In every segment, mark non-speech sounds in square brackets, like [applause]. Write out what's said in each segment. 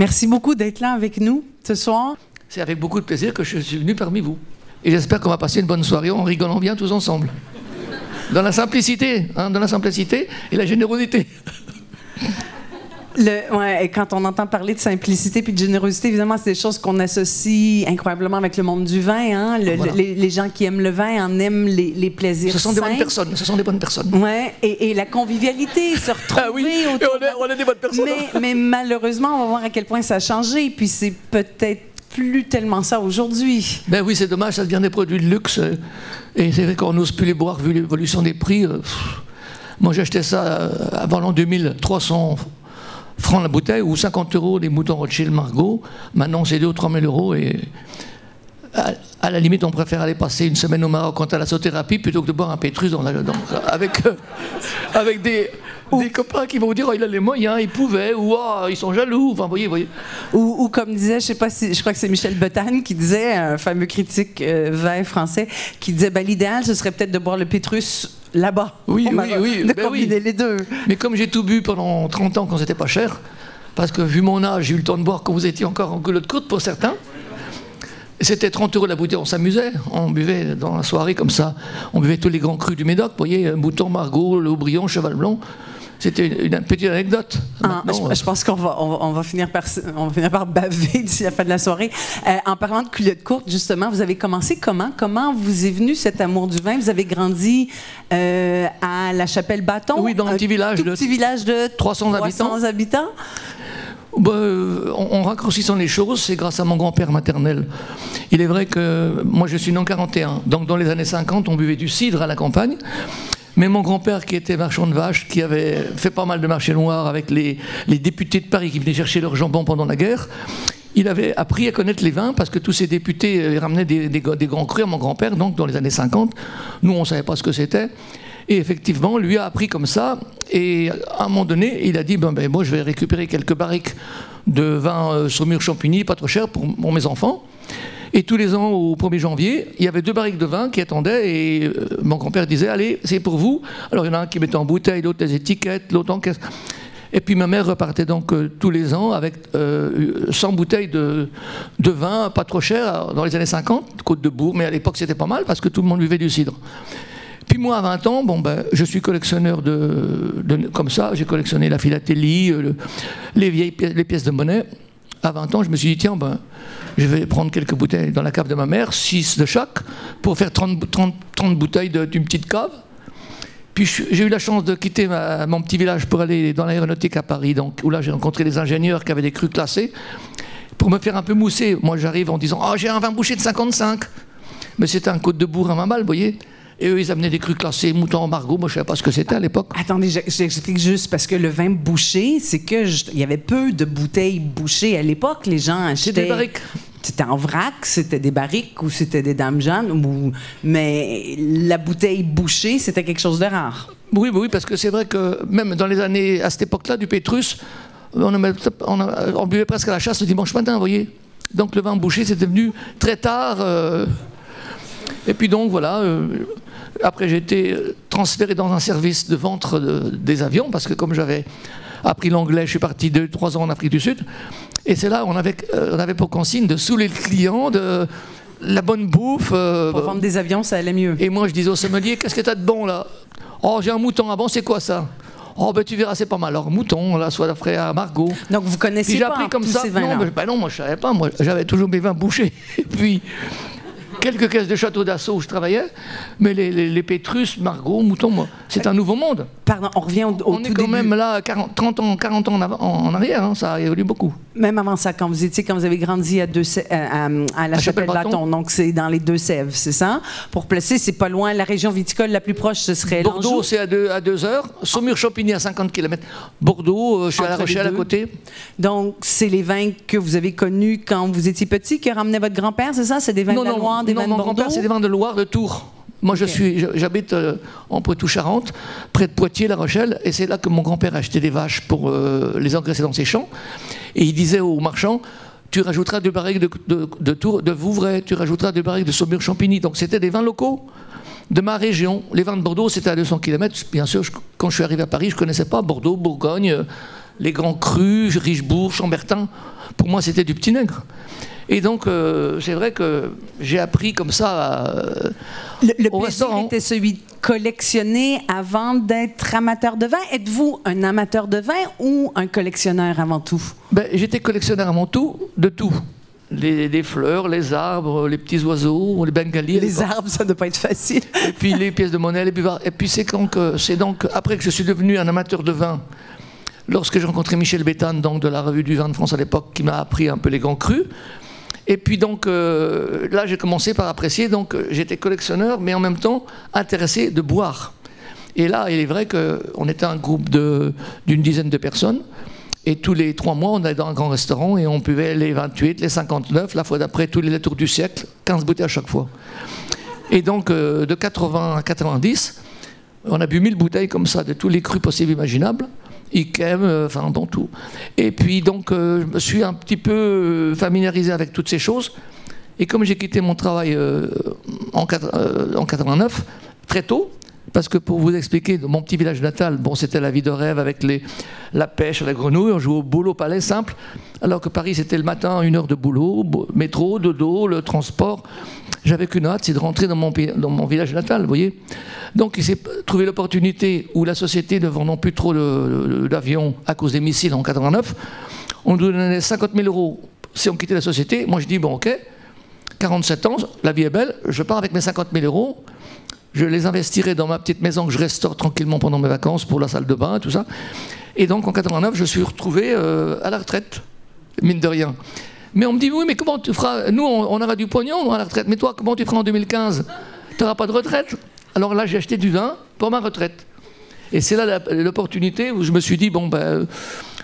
Merci beaucoup d'être là avec nous ce soir. C'est avec beaucoup de plaisir que je suis venu parmi vous. Et j'espère qu'on va passer une bonne soirée en rigolant bien tous ensemble. Dans la simplicité, hein, dans la simplicité et la générosité. [laughs] Le, ouais, et quand on entend parler de simplicité puis de générosité, évidemment, c'est des choses qu'on associe incroyablement avec le monde du vin. Hein. Le- Voilà. les, les gens qui aiment le vin en aiment les, les plaisirs. Ce sont des bonnes personnes. Ce sont des bonnes personnes. Ouais, et, et la convivialité, se retrouver Ah oui, et autour on est, on est des bonnes personnes. mais, mais malheureusement, on va voir à quel point ça a changé. Puis c'est peut-être plus tellement ça aujourd'hui. Ben oui, c'est dommage, ça devient des produits de luxe. Et c'est vrai qu'on n'ose plus les boire vu l'évolution des prix. Moi, j'achetais ça euh, avant l'an 2000, 300 francs la bouteille ou 50 euros les moutons Rothschild Margot. Maintenant, c'est 2 ou 3 000 euros. Et à, à la limite, on préfère aller passer une semaine au Maroc en thalassothérapie plutôt que de boire un pétrus dans la, dans- avec, euh, avec des, des copains qui vont dire oh, il a les moyens, il pouvait, ou Ah, ils sont jaloux. Enfin, vous voyez, vous voyez. Ou, ou comme disait, je sais pas si, je crois que c'est Michel Botane qui disait, un fameux critique euh, vin français, qui disait ben, l'idéal, ce serait peut-être de boire le Pétrus là-bas. Oui, oui, oui, De ben combiner oui. les deux. Mais comme j'ai tout bu pendant 30 ans quand c'était pas cher, parce que vu mon âge, j'ai eu le temps de boire quand vous étiez encore en culotte courte pour certains. C'était 30 euros la bouteille, on s'amusait, on buvait dans la soirée comme ça, on buvait tous les grands crus du Médoc, vous voyez, Mouton, Margot, Le Haut-Brion, Cheval Blanc. C'était une, une petite anecdote. Ah, je, je pense qu'on va, on va, on va finir par, on va finir par baver [laughs] d'ici la fin de la soirée. Euh, en parlant de culotte courte, justement, vous avez commencé comment? Comment vous est venu cet amour du vin? Vous avez grandi euh, à la Chapelle Bâton? Oui, dans un petit village tout de petit village de 300 habitants. habitants. Bah, euh, en, en raccourcissant les choses, c'est grâce à mon grand-père maternel. Il est vrai que moi je suis né en 41, donc dans les années 50, on buvait du cidre à la campagne. Mais mon grand-père, qui était marchand de vaches, qui avait fait pas mal de marchés noirs avec les, députés de Paris qui venaient chercher leur jambon pendant la guerre, il avait appris à connaître les vins parce que tous ces députés euh, ramenaient des, grands crus à mon grand-père, donc dans les années 50. Nous, on ne savait pas ce que c'était. Et effectivement, lui a appris comme ça. Et à un moment donné, il a dit ben, ben, Moi, je vais récupérer quelques barriques de vin euh, Saumur Champigny, pas trop cher pour mes enfants. Et tous les ans, au 1er janvier, il y avait deux barriques de vin qui attendaient. Et euh, mon grand-père disait Allez, c'est pour vous. Alors il y en a un qui mettait en bouteille, l'autre les étiquettes, l'autre en caisse. Et puis ma mère repartait donc euh, tous les ans avec euh, 100 bouteilles de, vin, pas trop cher, dans les années 50, Côte de Bourg, mais à l'époque c'était pas mal parce que tout le monde buvait du cidre. Puis moi, à 20 ans, bon, ben, je suis collectionneur de, comme ça. J'ai collectionné la philatélie, euh, le- les vieilles pièces, les pièces de monnaie. À 20 ans, je me suis dit, tiens, ben, je vais prendre quelques bouteilles dans la cave de ma mère, 6 de chaque, pour faire 30, 30, 30 bouteilles d'une petite cave. Puis j'ai eu la chance de quitter mon petit village pour aller dans l'aéronautique à Paris, donc, où là j'ai rencontré des ingénieurs qui avaient des crus classés, pour me faire un peu mousser. Moi j'arrive en disant, oh, j'ai un vin bouché de 55. Mais c'était un côte de bourg à ma malle, vous voyez. Et eux, ils amenaient des crus classés, moutons en margot. Moi, je ne savais pas ce que c'était à l'époque. Attendez, je- j'explique juste parce que le vin bouché, c'est que il y avait peu de bouteilles bouchées à l'époque. Les gens achetaient. C'était des barriques. C'était en vrac, c'était des barriques ou c'était des dames Jeanne. Ou... Mais la bouteille bouchée, c'était quelque chose de rare. Oui, oui, parce que c'est vrai que même dans les années, à cette époque-là, du Pétrus, on, aimait- on a- on buvait presque à la chasse le dimanche matin, vous voyez. Donc le vin bouché, c'était venu très tard. euh, et puis donc, voilà. euh, après, j'ai été transféré dans un service de ventre de- des avions, parce que comme j'avais appris l'anglais, je suis parti deux, trois ans en Afrique du Sud. Et c'est là, on avait, euh, on avait pour consigne de saouler le client, de la bonne bouffe. euh, Pour vendre des avions, ça allait mieux. et moi, je disais au sommelier, qu'est-ce que tu as de bon là? Oh, j'ai un mouton. Ah bon, c'est quoi ça? Oh, ben tu verras, c'est pas mal. Alors, mouton, là, soit d'après à Margot. Donc vous Puis connaissiez j'ai pas appris comme tous ça. ces. Non, ben, ben non, moi je savais pas. Moi, j'avais toujours mes vins bouchés. Et [laughs] puis, quelques caisses de château d'assaut où je travaillais. Mais les, les, les Pétrus, Margot, mouton, c'est un nouveau monde. Pardon, on revient au, au On tout est quand début. même là 40, 30 ans, 40 ans en, avant- en- en arrière. hein, ça a évolué beaucoup. Même avant ça, quand vous étiez, quand vous avez grandi à, deux, à, à- à la À Chapelle-Bâton, donc c'est dans les Deux-Sèvres, c'est ça? Pour placer, c'est pas loin. La région viticole la plus proche, ce serait Bordeaux, c'est à 2 à deux heures. Saumur-Champigny à 50 km. Bordeaux, euh, je suis à La Rochelle à deux. côté. Donc, c'est les vins que vous avez connus quand vous étiez petit, que ramenait votre grand-père, c'est ça? C'est des vins non, de la Loire, des non, vins de mon grand-père, c'est des vins de Loire, de Tours. Moi, je suis, j'habite euh, en Poitou-Charentes, près de Poitiers, La Rochelle, et c'est là que mon grand-père achetait des vaches pour euh, les engraisser dans ses champs. Et il disait aux marchands tu rajouteras deux barriques de, de, de, Tours, de Vouvray, tu rajouteras deux barriques de Saumur-Champigny. Donc, c'était des vins locaux de ma région. Les vins de Bordeaux, c'était à 200 km. Bien sûr, je- quand je suis arrivé à Paris, je ne connaissais pas Bordeaux, Bourgogne. euh, les grands crus, Richebourg, Chambertin, pour moi c'était du petit nègre. Et donc, euh, c'est vrai que j'ai appris comme ça. Euh, le, le plaisir était celui de collectionner avant d'être amateur de vin. Êtes-vous un amateur de vin ou un collectionneur avant tout? Ben, J'étais collectionneur avant tout, de tout. Les, fleurs, les arbres, les petits oiseaux, les bengalis. Les arbres, ça ne doit pas être facile. [laughs] Et puis les pièces de monnaie, les buvards. Et puis c'est donc, donc après que je suis devenu un amateur de vin, lorsque j'ai rencontré Michel Béthane, donc de la revue du vin de France à l'époque, qui m'a appris un peu les grands crus. Et puis donc euh, là, j'ai commencé par apprécier. Donc euh, j'étais collectionneur, mais en même temps intéressé de boire. Et là, il est vrai qu'on était un groupe d'une dizaine de personnes. Et tous les trois mois, on allait dans un grand restaurant et on buvait les 28, les 59, la fois d'après, tous les tours du siècle, 15 bouteilles à chaque fois. Et donc, euh, de 80 à 90, on a bu 1000 bouteilles comme ça, de tous les crus possibles imaginables. Ikem, euh, enfin bon tout. Et puis donc euh, je me suis un petit peu euh, familiarisé avec toutes ces choses. Et comme j'ai quitté mon travail en, 89, très tôt, parce que pour vous expliquer, mon petit village natal, bon, c'était la vie de rêve avec la pêche, la grenouille, on jouait au boulot palais simple, alors que Paris c'était le matin, une heure de boulot, métro, dodo, le transport. J'avais qu'une hâte, c'est de rentrer dans mon, dans mon village natal, vous voyez. Donc il s'est trouvé l'opportunité où la société ne vendant plus trop d'avions à cause des missiles en 89, on nous donnait 50 000 euros si on quittait la société. Moi je dis bon ok, 47 ans, la vie est belle, je pars avec mes 50 000 euros, je les investirai dans ma petite maison que je restaure tranquillement pendant mes vacances pour la salle de bain et tout ça. Et donc en 89, je suis retrouvé euh, à la retraite, mine de rien. Mais on me dit, oui, mais comment tu feras? Nous, on, aura du pognon à la retraite, mais toi, comment tu feras en 2015 Tu n'auras pas de retraite? Alors là, j'ai acheté du vin pour ma retraite. Et c'est là l'opportunité où je me suis dit, bon, ben,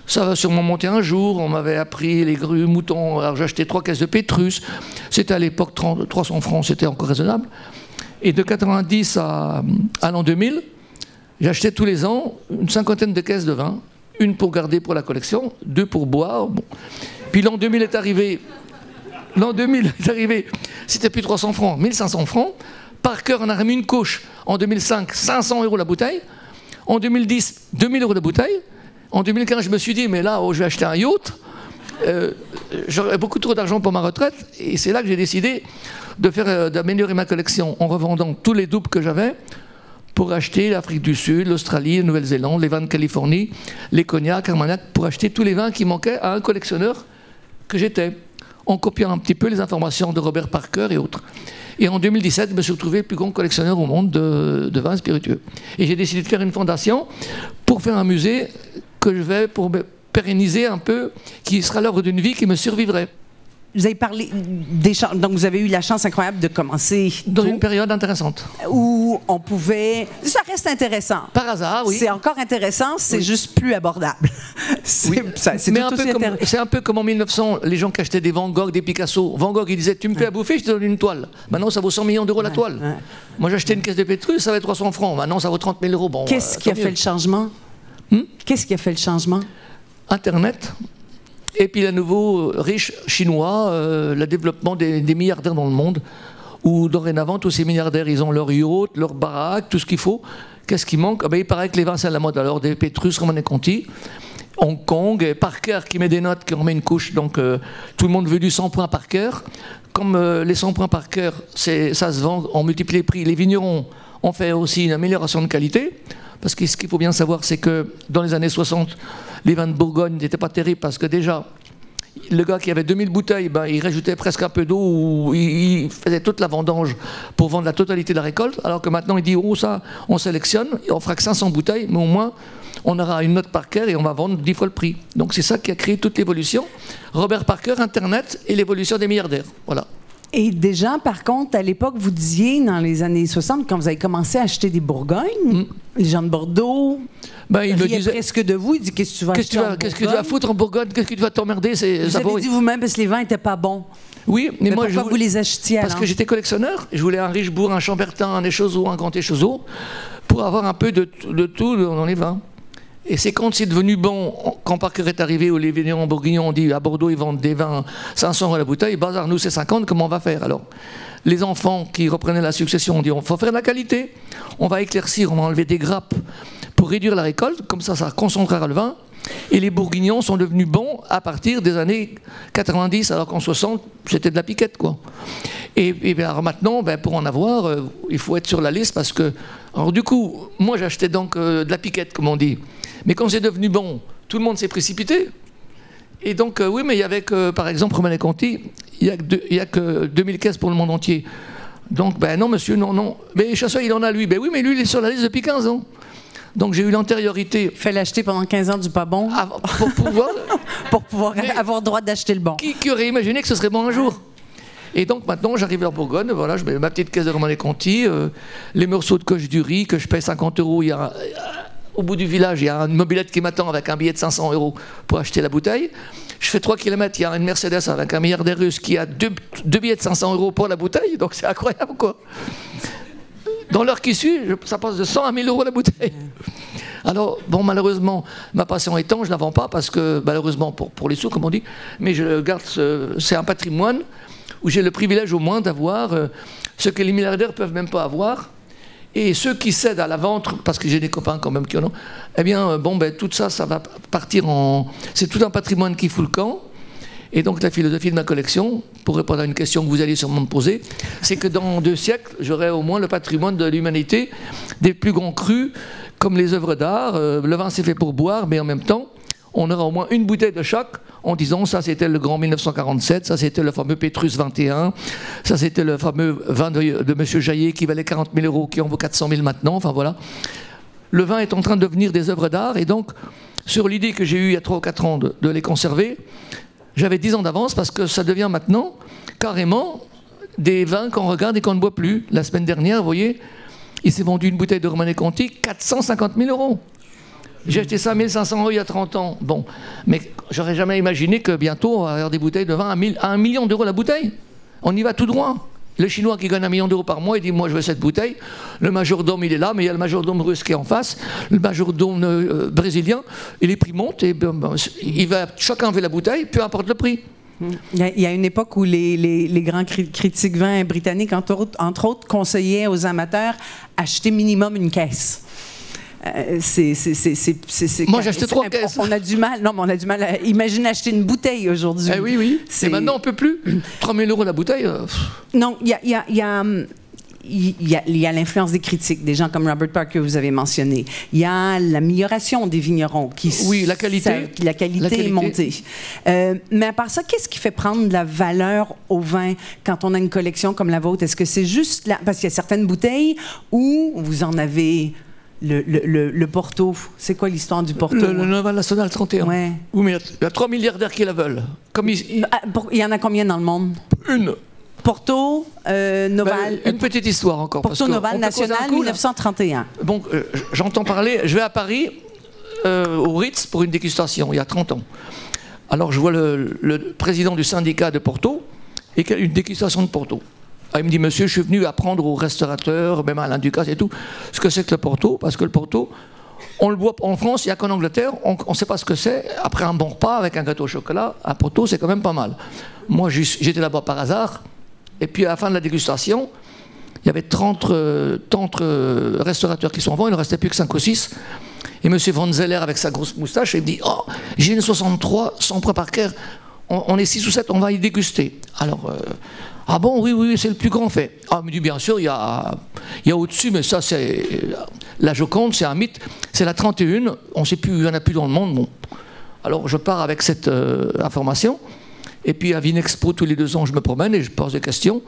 ça va sûrement monter un jour. On m'avait appris les grues, moutons. Alors j'ai acheté trois caisses de Pétrus. C'était à l'époque 300 francs, c'était encore raisonnable. Et de 90 à, l'an 2000, j'achetais tous les ans une cinquantaine de caisses de vin. Une pour garder pour la collection, deux pour boire. Puis l'an 2000 est arrivé. L'an 2000 est arrivé. C'était plus 300 francs, 1500 francs. Parker en a remis une couche en 2005, 500 euros la bouteille. En 2010, 2000 euros la bouteille. En 2015, je me suis dit, mais là, oh, je vais acheter un yacht. Euh, j'aurais beaucoup trop d'argent pour ma retraite. Et c'est là que j'ai décidé de faire, euh, d'améliorer ma collection en revendant tous les doubles que j'avais pour acheter l'Afrique du Sud, l'Australie, la Nouvelle-Zélande, les vins de Californie, les cognacs, Armagnac, pour acheter tous les vins qui manquaient à un collectionneur que j'étais, en copiant un petit peu les informations de Robert Parker et autres. Et en 2017, je me suis retrouvé le plus grand collectionneur au monde de, vins spiritueux. Et j'ai décidé de faire une fondation pour faire un musée que je vais pour pérenniser un peu, qui sera l'œuvre d'une vie qui me survivrait. Vous avez parlé des donc vous avez eu la chance incroyable de commencer dans une période intéressante où on pouvait. Ça reste intéressant. Par hasard, oui. C'est encore intéressant, c'est juste plus abordable. [laughs] c'est un, peu un peu comme en 1900, les gens qui achetaient des Van Gogh, des Picasso. Van Gogh, il disait Tu me fais à bouffer, je te donne une toile. Maintenant, ça vaut 100 millions d'euros la toile. Moi, j'ai acheté une caisse de Pétrus, ça va être 300 francs. Maintenant, ça vaut 30 000 euros. Bon, Qu'est-ce euh, qui a fait le changement hmm? Qu'est-ce qui a fait le changement? Internet. Et puis, à nouveau, euh, riche chinois, euh, le développement des, milliardaires dans le monde, où dorénavant, tous ces milliardaires, ils ont leur yacht, leur baraque, tout ce qu'il faut. Qu'est-ce qui manque? Ah ben, Il paraît que les vins, c'est à la mode. Alors, des Petrus, Romanée Conti, Hong Kong, et Parker qui met des notes, qui remet une couche. Donc, euh, tout le monde veut du 100 points par cœur. Comme les 100 points par cœur, ça se vend, on multiplie les prix. Les vignerons ont fait aussi une amélioration de qualité. Parce que ce qu'il faut bien savoir, c'est que dans les années 60, les vins de Bourgogne n'étaient pas terribles parce que déjà, le gars qui avait 2000 bouteilles, ben, il rajoutait presque un peu d'eau, ou il, faisait toute la vendange pour vendre la totalité de la récolte, alors que maintenant il dit, oh ça, on sélectionne, on fera que 500 bouteilles, mais au moins on aura une note Parker et on va vendre 10 fois le prix. Donc c'est ça qui a créé toute l'évolution. Robert Parker, Internet et l'évolution des milliardaires. Voilà. Et déjà, par contre, à l'époque, vous disiez, dans les années 60, quand vous avez commencé à acheter des Bourgognes, mm. les gens de Bordeaux, ben, il me disait presque de vous. Il dit Qu'est-ce que tu vas Qu'est-ce que tu vas foutre en Bourgogne? Qu'est-ce que tu vas t'emmerder? Vous avez dit vous-même parce que les vins n'étaient pas bons. Oui, mais, moi pourquoi je vous les achetiez Parce que j'étais collectionneur. Je voulais un Richebourg, un Chambertin, un Échezeau, un Grand Échezeau, pour avoir un peu de, de tout dans les vins. Et c'est quand c'est devenu bon, quand Parker est arrivé, où les vignerons bourguignons ont dit à Bordeaux, ils vendent des vins 500 euros la bouteille, bazar, nous c'est 50, comment on va faire? Alors Les enfants qui reprenaient la succession ont dit, il faut faire de la qualité, on va éclaircir, on va enlever des grappes pour réduire la récolte, comme ça, ça concentrera le vin. Et les bourguignons sont devenus bons à partir des années 90, alors qu'en 60, c'était de la piquette, quoi. Et, alors maintenant, ben, pour en avoir, euh, il faut être sur la liste parce que. Alors du coup, moi j'achetais donc euh, de la piquette, comme on dit. Mais quand c'est devenu bon, tout le monde s'est précipité. Et donc, euh, oui, mais il y avait que, par exemple, Romain Conti, il n'y a, a, que 2000 caisses pour le monde entier. Donc, ben non, monsieur, non, non. Mais Chasseur, il en a lui. Ben oui, mais lui, il est sur la liste depuis 15 ans. Donc j'ai eu l'antériorité. Fait l'acheter pendant 15 ans du pas bon. Ah, pour pouvoir. [laughs] pour pouvoir avoir droit d'acheter le bon. Qui, qui, aurait imaginé que ce serait bon un jour? Et donc maintenant, j'arrive en Bourgogne, voilà, je mets ma petite caisse de Romain Conti, euh, les morceaux de coche du riz que je paye 50 euros. Il y a, au bout du village, il y a une mobilette qui m'attend avec un billet de 500 euros pour acheter la bouteille. Je fais 3 km, il y a une Mercedes avec un milliardaire russe qui a deux, billets de 500 euros pour la bouteille, donc c'est incroyable quoi. Dans l'heure qui suit, ça passe de 100 à 1000 euros la bouteille. Alors, bon, malheureusement, ma passion étant, je ne la vends pas parce que, malheureusement, pour, pour les sous, comme on dit, mais je garde, c'est un patrimoine où j'ai le privilège au moins d'avoir euh, ce que les milliardaires peuvent même pas avoir. Et ceux qui cèdent à la vente, parce que j'ai des copains quand même qui en ont, eh bien, euh, bon, ben, tout ça, ça va partir en. C'est tout un patrimoine qui fout le camp. Et donc la philosophie de ma collection, pour répondre à une question que vous allez sûrement me poser, c'est que dans deux siècles, j'aurai au moins le patrimoine de l'humanité, des plus grands crus, comme les œuvres d'art. Euh, le vin c'est fait pour boire, mais en même temps, on aura au moins une bouteille de chaque en disant ça c'était le grand 1947, ça c'était le fameux Petrus 21, ça c'était le fameux vin de, de M. Jaillet qui valait 40 000 euros, qui en vaut 400 000 maintenant, enfin voilà. Le vin est en train de devenir des œuvres d'art et donc sur l'idée que j'ai eue il y a 3 ou 4 ans de, de les conserver, j'avais 10 ans d'avance parce que ça devient maintenant carrément des vins qu'on regarde et qu'on ne boit plus. La semaine dernière, vous voyez, il s'est vendu une bouteille de Romanée Conti 450 000 euros. J'ai acheté ça à 1500 euros il y a 30 ans. Bon, mais j'aurais jamais imaginé que bientôt on va avoir des bouteilles de vin à, 1 million d'euros la bouteille. On y va tout droit. Le Chinois qui gagne un million d'euros par mois, il dit Moi, je veux cette bouteille. Le majordome, il est là, mais il y a le majordome russe qui est en face, le majordome euh, brésilien, et les prix montent, et ben, il va, chacun veut la bouteille, peu importe le prix. Il y a une époque où les, grands critiques vins britanniques, entre autres, entre autres, conseillaient aux amateurs acheter minimum une caisse. Euh, c'est, Moi, j'ai acheté trois caisses. On a du mal. Non, mais on a du mal à imaginer acheter une bouteille aujourd'hui. Eh oui, oui. Et maintenant, on peut plus. [clears throat] 3000 euros la bouteille. Euh, non, il y a, y, a, y a il y a, l'influence des critiques, des gens comme Robert Parker que vous avez mentionné. Il y a l'amélioration des vignerons qui oui la qualité la qualité, est montée. Euh, mais à part ça, qu'est-ce qui fait prendre de la valeur au vin quand on a une collection comme la vôtre? Est-ce que c'est juste parce qu'il y a certaines bouteilles où vous en avez le, le, le, Porto, c'est quoi l'histoire du Porto Le, Nova National 31. Ouais. Oui, mais il y a 3 milliardaires qui la veulent. Comme il... Ah, il y en a combien dans le monde? Une. Porto, euh, Noval. Ben, une petite histoire encore. Porto Noval National 1931. Bon, euh, j'entends parler. Je vais à Paris euh, au Ritz pour une dégustation il y a 30 ans. Alors je vois le, le président du syndicat de Porto et une dégustation de Porto. Ah, il me dit, monsieur, je suis venu apprendre aux restaurateurs, même à Alain et tout, ce que c'est que le Porto, parce que le Porto, on le boit en France, il n'y a qu'en Angleterre, on ne sait pas ce que c'est. Après un bon repas avec un gâteau au chocolat, à Porto, c'est quand même pas mal. Moi, j'étais là-bas par hasard, et puis à la fin de la dégustation, il y avait 30, euh, euh, restaurateurs qui sont en il ne restait plus que 5 ou 6. Et M. Van Zeller, avec sa grosse moustache, il me dit Oh, j'ai une 63, sans par Parker, on, on, est 6 ou 7, on va y déguster. Alors. Euh, ah bon, oui, oui, c'est le plus grand fait. Ah, mais bien sûr, il y a, y a au-dessus, mais ça, c'est. La Joconde, c'est un mythe. C'est la 31, on sait plus, il n'y en a plus dans le monde. Bon. Alors, je pars avec cette euh, information. Et puis, à Vinexpo, tous les deux ans, je me promène et je pose des questions.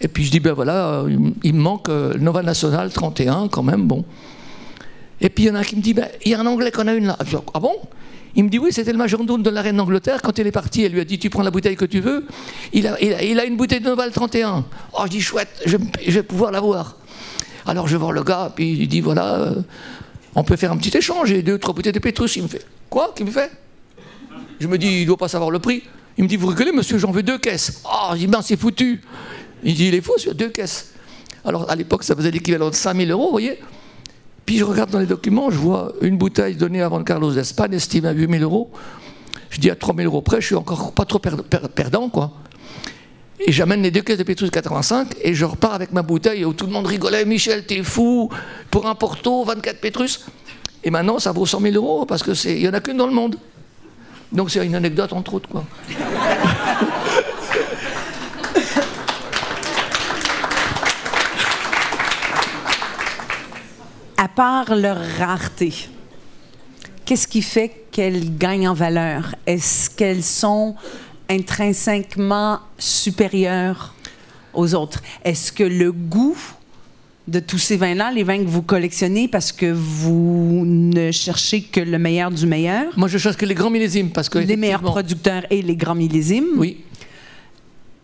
Et puis, je dis, ben voilà, il me manque euh, Nova National 31, quand même, bon. Et puis, il y en a qui me dit, ben, il y a un Anglais qu'on a une là. ah bon? Il me dit oui, c'était le majordome de la reine d'Angleterre. Quand elle est partie, elle lui a dit tu prends la bouteille que tu veux. Il a, il a, une bouteille de Noval 31. Oh, je dis chouette, je, vais pouvoir l'avoir. Alors je vois le gars, puis il dit voilà, euh, on peut faire un petit échange. J'ai deux, trois bouteilles de Pétrus. Il me fait quoi? Qu'il me fait? Je me dis il ne doit pas savoir le prix. Il me dit vous rigolez, monsieur, j'en veux deux caisses. Oh, je dis ben c'est foutu. Il dit il est fou, deux caisses. Alors à l'époque, ça faisait l'équivalent de 5000 euros, vous voyez puis je regarde dans les documents, je vois une bouteille donnée avant Carlos d'Espagne, estimée à 8000 euros. Je dis à 3000 euros près, je suis encore pas trop perdant, quoi. Et j'amène les deux caisses de Petrus 85 et je repars avec ma bouteille où tout le monde rigolait. Michel, t'es fou, pour un Porto, 24 Petrus. Et maintenant, ça vaut 100 000 euros parce qu'il n'y en a qu'une dans le monde. Donc c'est une anecdote entre autres. Quoi. [laughs] à part leur rareté, qu'est-ce qui fait qu'elles gagnent en valeur? Est-ce qu'elles sont intrinsèquement supérieures aux autres? Est-ce que le goût de tous ces vins-là, les vins que vous collectionnez parce que vous ne cherchez que le meilleur du meilleur? Moi, je cherche que les grands millésimes parce que... Les meilleurs producteurs et les grands millésimes? Oui.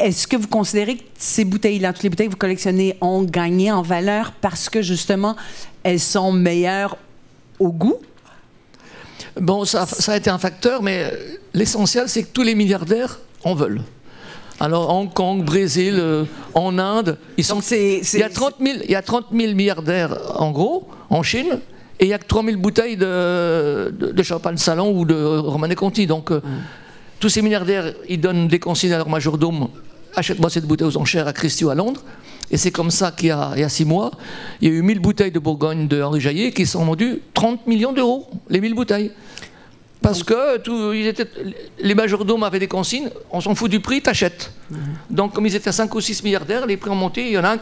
Est-ce que vous considérez que ces bouteilles-là, toutes les bouteilles que vous collectionnez, ont gagné en valeur parce que justement, elles sont meilleures au goût? Bon, ça, ça a été un facteur, mais l'essentiel, c'est que tous les milliardaires en veulent. Alors, Hong Kong, Brésil, euh, en Inde, ils sont, il, y a c'est- 30 000, il y a 30 000 milliardaires, en gros, en Chine, et il n'y a que 3 000 bouteilles de, de, de champagne salon ou de Romanée Conti. Donc, euh, tous ces milliardaires, ils donnent des consignes à leur majordome achète-moi cette bouteille aux enchères à Christie à Londres. Et c'est comme ça qu'il y a, il y a six mois, il y a eu 1000 bouteilles de Bourgogne de Henri Jaillet qui sont vendues 30 millions d'euros, les 1000 bouteilles. Parce que tout, ils étaient, les majordomes avaient des consignes, on s'en fout du prix, t'achètes. Donc comme ils étaient 5 ou 6 milliardaires, les prix ont monté, il y en a un,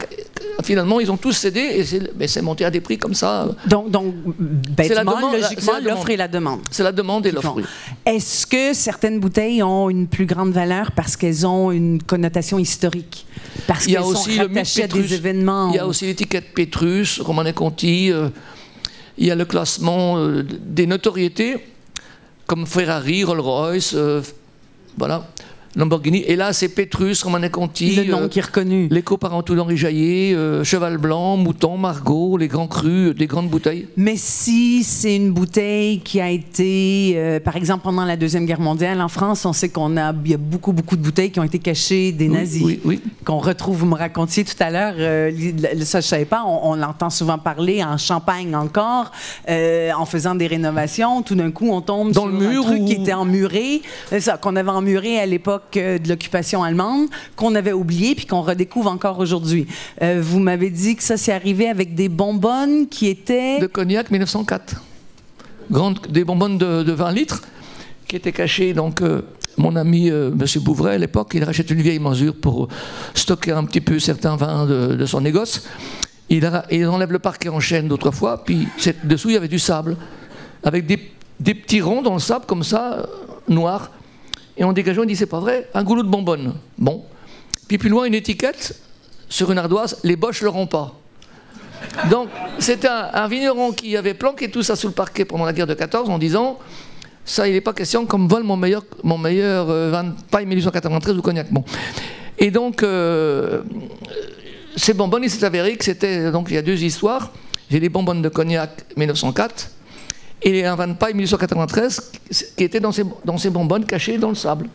finalement ils ont tous cédé et c'est monté à des prix comme ça. Donc, donc bêtement, demande, logiquement, c'est la l'offre et la demande. C'est la demande et l'offre. Est-ce que certaines bouteilles ont une plus grande valeur parce qu'elles ont une connotation historique? Parce qu'elles sont rattachées à des événements? Il y a aussi l'étiquette Pétrus, Romanée Conti. euh, il y a le classement euh, des notoriétés comme Ferrari, Rolls-Royce, euh, voilà, Lamborghini. Et là, c'est Pétrus, Romanée Conti. le nom euh, qui est reconnu. les coparentout d'Henri Jaillet, euh, Cheval Blanc, Mouton, Margot, les grands crus, les grandes bouteilles. Mais si c'est une bouteille qui a été, euh, par exemple, pendant la Deuxième Guerre mondiale, en France, on sait qu'on a, y a beaucoup, beaucoup de bouteilles qui ont été cachées des nazis. oui, oui. Qu'on retrouve, vous me racontiez tout à l'heure, euh, ça je savais pas, on, on l'entend souvent parler en Champagne encore, euh, en faisant des rénovations, tout d'un coup on tombe Dans sur le mur un truc ou- qui était emmuré, ça, qu'on avait emmuré à l'époque euh, de l'occupation allemande, qu'on avait oublié puis qu'on redécouvre encore aujourd'hui. Euh, vous m'avez dit que ça s'est arrivé avec des bonbonnes qui étaient... De Cognac 1904. Grande, des bonbonnes de, de 20 litres qui étaient cachées. Donc, euh, mon ami euh, M. Bouvray, à l'époque, il rachète une vieille mesure pour stocker un petit peu certains vins de, son négoce. Il, enlève le parquet en chaîne d'autres fois, puis dessous, il y avait du sable, avec des, petits ronds dans le sable, comme ça, noirs. Et en dégageant, il dit c'est pas vrai, un goulot de bonbonne. Bon. Puis plus loin, une étiquette sur une ardoise, les boches le rend pas. Donc, c'était un, vigneron qui avait planqué tout ça sous le parquet pendant la guerre de 14 en disant ça, il n'est pas question comme vole mon meilleur, mon meilleur euh, paille 1893 ou cognac. Bon. Et donc, euh, ces bonbonnes, il s'est avéré que c'était. Donc, il y a deux histoires. J'ai les bonbonnes de cognac 1904 et un vin de paille 1893 qui était dans ces, dans ces bonbonnes cachées dans le sable.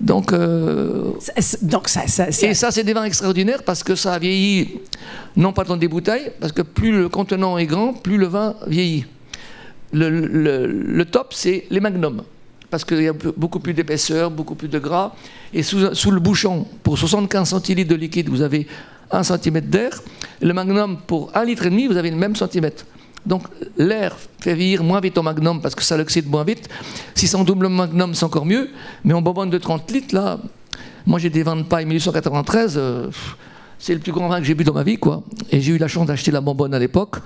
Donc, euh, Donc, ça, ça, ça- et ça, c'est des vins extraordinaires parce que ça a vieilli, non pas dans des bouteilles, parce que plus le contenant est grand, plus le vin vieillit. Le, le- le top, c'est les magnums, parce qu'il y a beaucoup plus d'épaisseur, beaucoup plus de gras. Et sous, sous le bouchon, pour 75 centilitres de liquide, vous avez 1 cm d'air. Le magnum, pour 1 litre et demi, vous avez le même centimètre. Donc l'air fait vieillir moins vite au magnum parce que ça l'oxyde moins vite. Si c'est en double magnum, c'est encore mieux. Mais en bonbonne de 30 litres, là, moi j'ai des vins de paille 1893, euh, c'est le plus grand vin que j'ai bu dans ma vie, quoi. Et j'ai eu la chance d'acheter la bonbonne à l'époque.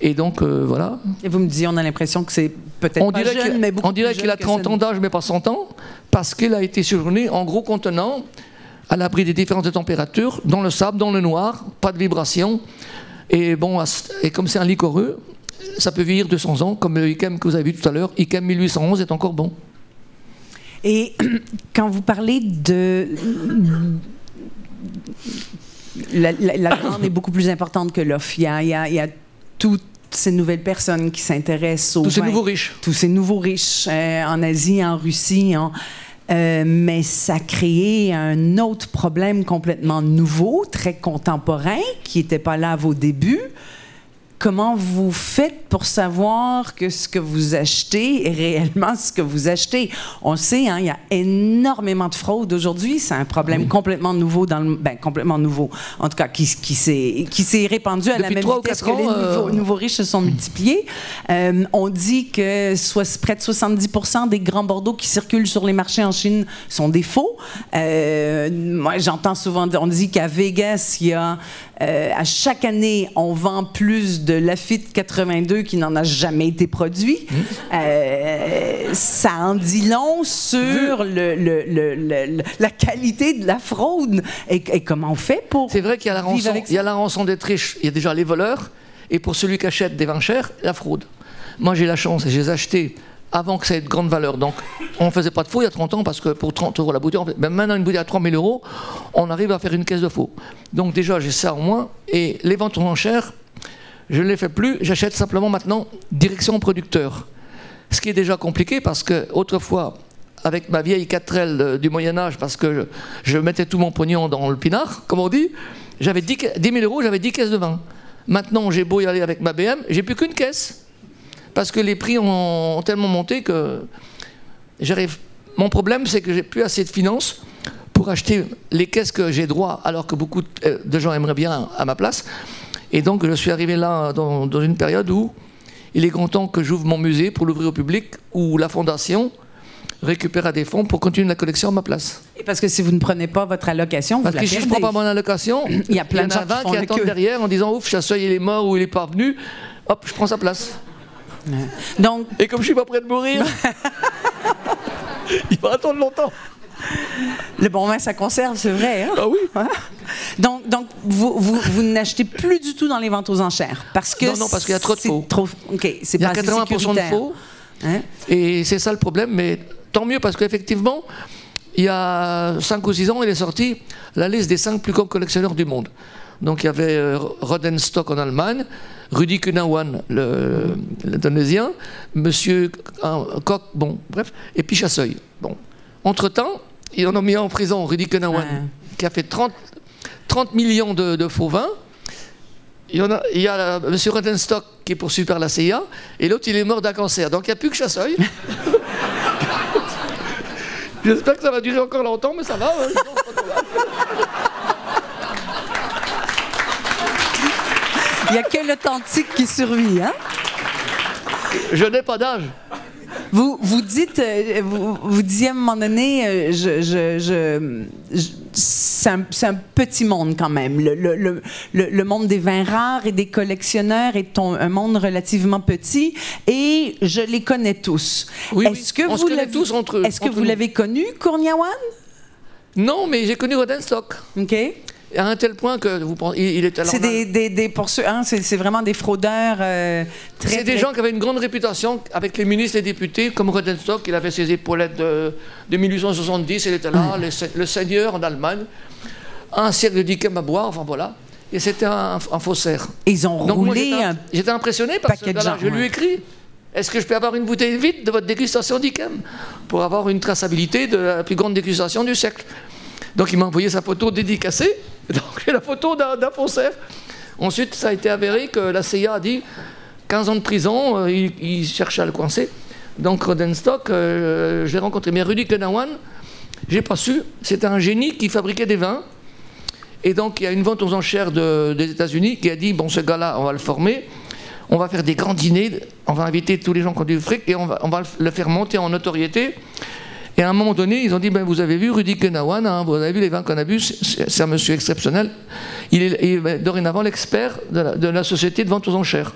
Et donc euh, voilà. Et vous me disiez, on a l'impression que c'est peut-être pas jeune, mais beaucoup on dirait qu'il a jeune que 30 ça ans d'âge, mais pas 100 ans, parce qu'il a été séjourné en gros contenant, à l'abri des différentes températures, dans le sable, dans le noir, pas de vibration. Et bon, et comme c'est un liquoreux, ça peut vieillir 200 ans, comme le Ikem que vous avez vu tout à l'heure. Ikem 1811 est encore bon. Et [clears throat] quand vous parlez de... La, la- la demande est beaucoup plus importante que l'offre. Il y a, il y a- il y a toutes ces nouvelles personnes qui s'intéressent aux Tous ces nouveaux riches. tous ces nouveaux riches euh, en Asie, en Russie. en- euh, mais ça a créé un autre problème complètement nouveau, très contemporain, qui n'était pas là à vos débuts. Comment vous faites pour savoir que ce que vous achetez est réellement ce que vous achetez? On sait, hein, il y a énormément de fraude aujourd'hui. C'est un problème complètement nouveau dans le, ben, complètement nouveau. En tout cas, qui, qui s'est, répandu à la même vitesse que les nouveaux, euh, nouveaux, riches se sont multipliés. Euh, on dit que soit, près de 70% des grands Bordeaux qui circulent sur les marchés en Chine sont des faux. Euh, moi, j'entends souvent, on dit qu'à Vegas, il y a, à chaque année, on vend plus de Lafitte 82 qui n'en a jamais été produit. Mmh. Euh, ça en dit long sur le, la qualité de la fraude. Et, comment on fait pour. C'est vrai qu'il y a la rançon, il y a la rançon d'être riche. Il y a déjà les voleurs. Et pour celui qui achète des vins chers, la fraude. Moi, j'ai la chance et j'ai acheté avant que ça ait de grande valeur. Donc, on ne faisait pas de faux il y a 30 ans parce que pour 30 euros la bouteille, ben maintenant une bouteille à 3000 euros, on arrive à faire une caisse de faux. Donc déjà, j'ai ça au moins. Et les ventes aux enchères, je ne les fais plus, j'achète simplement maintenant direction producteur. Ce qui est déjà compliqué parce que autrefois, avec ma vieille 4L du Moyen-Âge, parce que je, mettais tout mon pognon dans le pinard, comme on dit, j'avais 10, 000 euros, j'avais 10 caisses de vin. Maintenant, j'ai beau y aller avec ma BM, j'ai plus qu'une caisse. Parce que les prix ont, tellement monté que j'arrive. Mon problème, c'est que j'ai plus assez de finances pour acheter les caisses que j'ai droit, alors que beaucoup de gens aimeraient bien à ma place. Et donc je suis arrivé là dans, une période où il est grand temps que j'ouvre mon musée pour l'ouvrir au public, où la fondation récupère des fonds pour continuer la collection à ma place. Et parce que si vous ne prenez pas votre allocation, vous parce la que si je ne prends pas mon allocation, il y a plein de gens qui, qui attendent derrière en disant ouf, Chasseuil il est mort ou il n'est pas venu, hop, je prends sa place. Donc... Et comme je suis pas prêt de mourir, [laughs] il va attendre longtemps. Le bon vin, ça conserve, c'est vrai. Hein? Ah oui. Donc, donc vous, vous, vous n'achetez plus du tout dans les ventes aux enchères parce que non, non, parce qu'il y a trop de faux. Trop, ok, c'est Il y a 80% de faux. Hein? Et c'est ça le problème, mais tant mieux parce qu'effectivement, il y a 5 ou 6 ans, il est sorti la liste des 5 plus grands collectionneurs du monde. Donc il y avait euh, Rodenstock en Allemagne, Rudy Kunawan, l'Indonésien, Monsieur Koch, bon, bref, et puis Chasseuil. Bon. Entre-temps, ils en ont mis en prison Rudy Kunawan, qui a fait 30, 30 millions de, faux vins. Il y, a, il y a M. Rodenstock qui est poursuivi par la CIA, et l'autre, il est mort d'un cancer. Donc il n'y a plus que Chasseuil. [laughs] J'espère que ça va durer encore longtemps, mais ça va. Hein. [laughs] Il n'y a que l'authentique qui survit, hein? Je n'ai pas d'âge. Vous, vous dites, euh, vous, vous disiez à un moment donné, euh, je, je, c'est un, un, petit monde quand même. Le, le, le, monde des vins rares et des collectionneurs est un monde relativement petit et je les connais tous. Oui, est-ce que vous se tous entre Est-ce que vous l'avez connu, Kourniawan? Non, mais j'ai connu Rodenstock. OK à un tel point que vous pensez, il, est C'est des, des, des hein, c'est vraiment des fraudeurs euh, C'est des gens qui avaient une grande réputation avec les ministres et les députés, comme Rodenstock, il avait ses épaulettes de, 1870, il était là, le, seigneur en Allemagne, un siècle de Dickem à boire, enfin voilà. Et c'était un, faussaire. ils ont roulé J'étais impressionné parce que je lui ai écrit est-ce que je peux avoir une bouteille vide de votre dégustation d'Ikem pour avoir une traçabilité de la plus grande dégustation du siècle? Donc il m'a envoyé sa photo dédicacée. [laughs] Donc la photo d'un faussaire. Ensuite, ça a été avéré que la CIA a dit 15 ans de prison, euh, il, cherchait à le coincer. Donc Rodenstock, euh, je l'ai rencontré. Mais Rudy Kenawan, j'ai pas su. C'était un génie qui fabriquait des vins. Et donc il y a une vente aux enchères des États-Unis qui a dit bon, ce gars-là, on va le former. On va faire des grands dîners, on va inviter tous les gens qui ont du fric et on va le faire monter en notoriété. Et à un moment donné, ils ont dit, ben, vous avez vu Rudy Kenawan, hein, vous avez vu les vins qu'on a bu, c'est un monsieur exceptionnel. Il est, dorénavant l'expert de, la, société de vente aux enchères.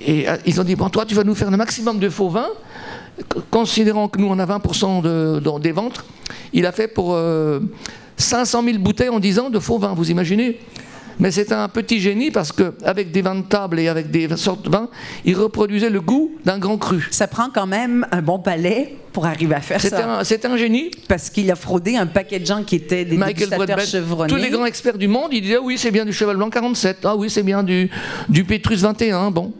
Et euh, ils ont dit, toi, tu vas nous faire le maximum de faux vins, considérant que nous, on a 20% de, des ventes. Il a fait pour 500 euh, 000 bouteilles en 10 ans de faux vins, vous imaginez? Mais c'est un petit génie parce qu'avec des vins de table et avec des sortes de vins, il reproduisait le goût d'un grand cru. Ça prend quand même un bon palais pour arriver à faire ça. C'était un génie. Parce qu'il a fraudé un paquet de gens qui étaient des Michael chevronnés. Tous les grands experts du monde, ils disaient oui, c'est bien du Cheval Blanc 47, ah oui, c'est bien du, du Pétrus 21. Bon,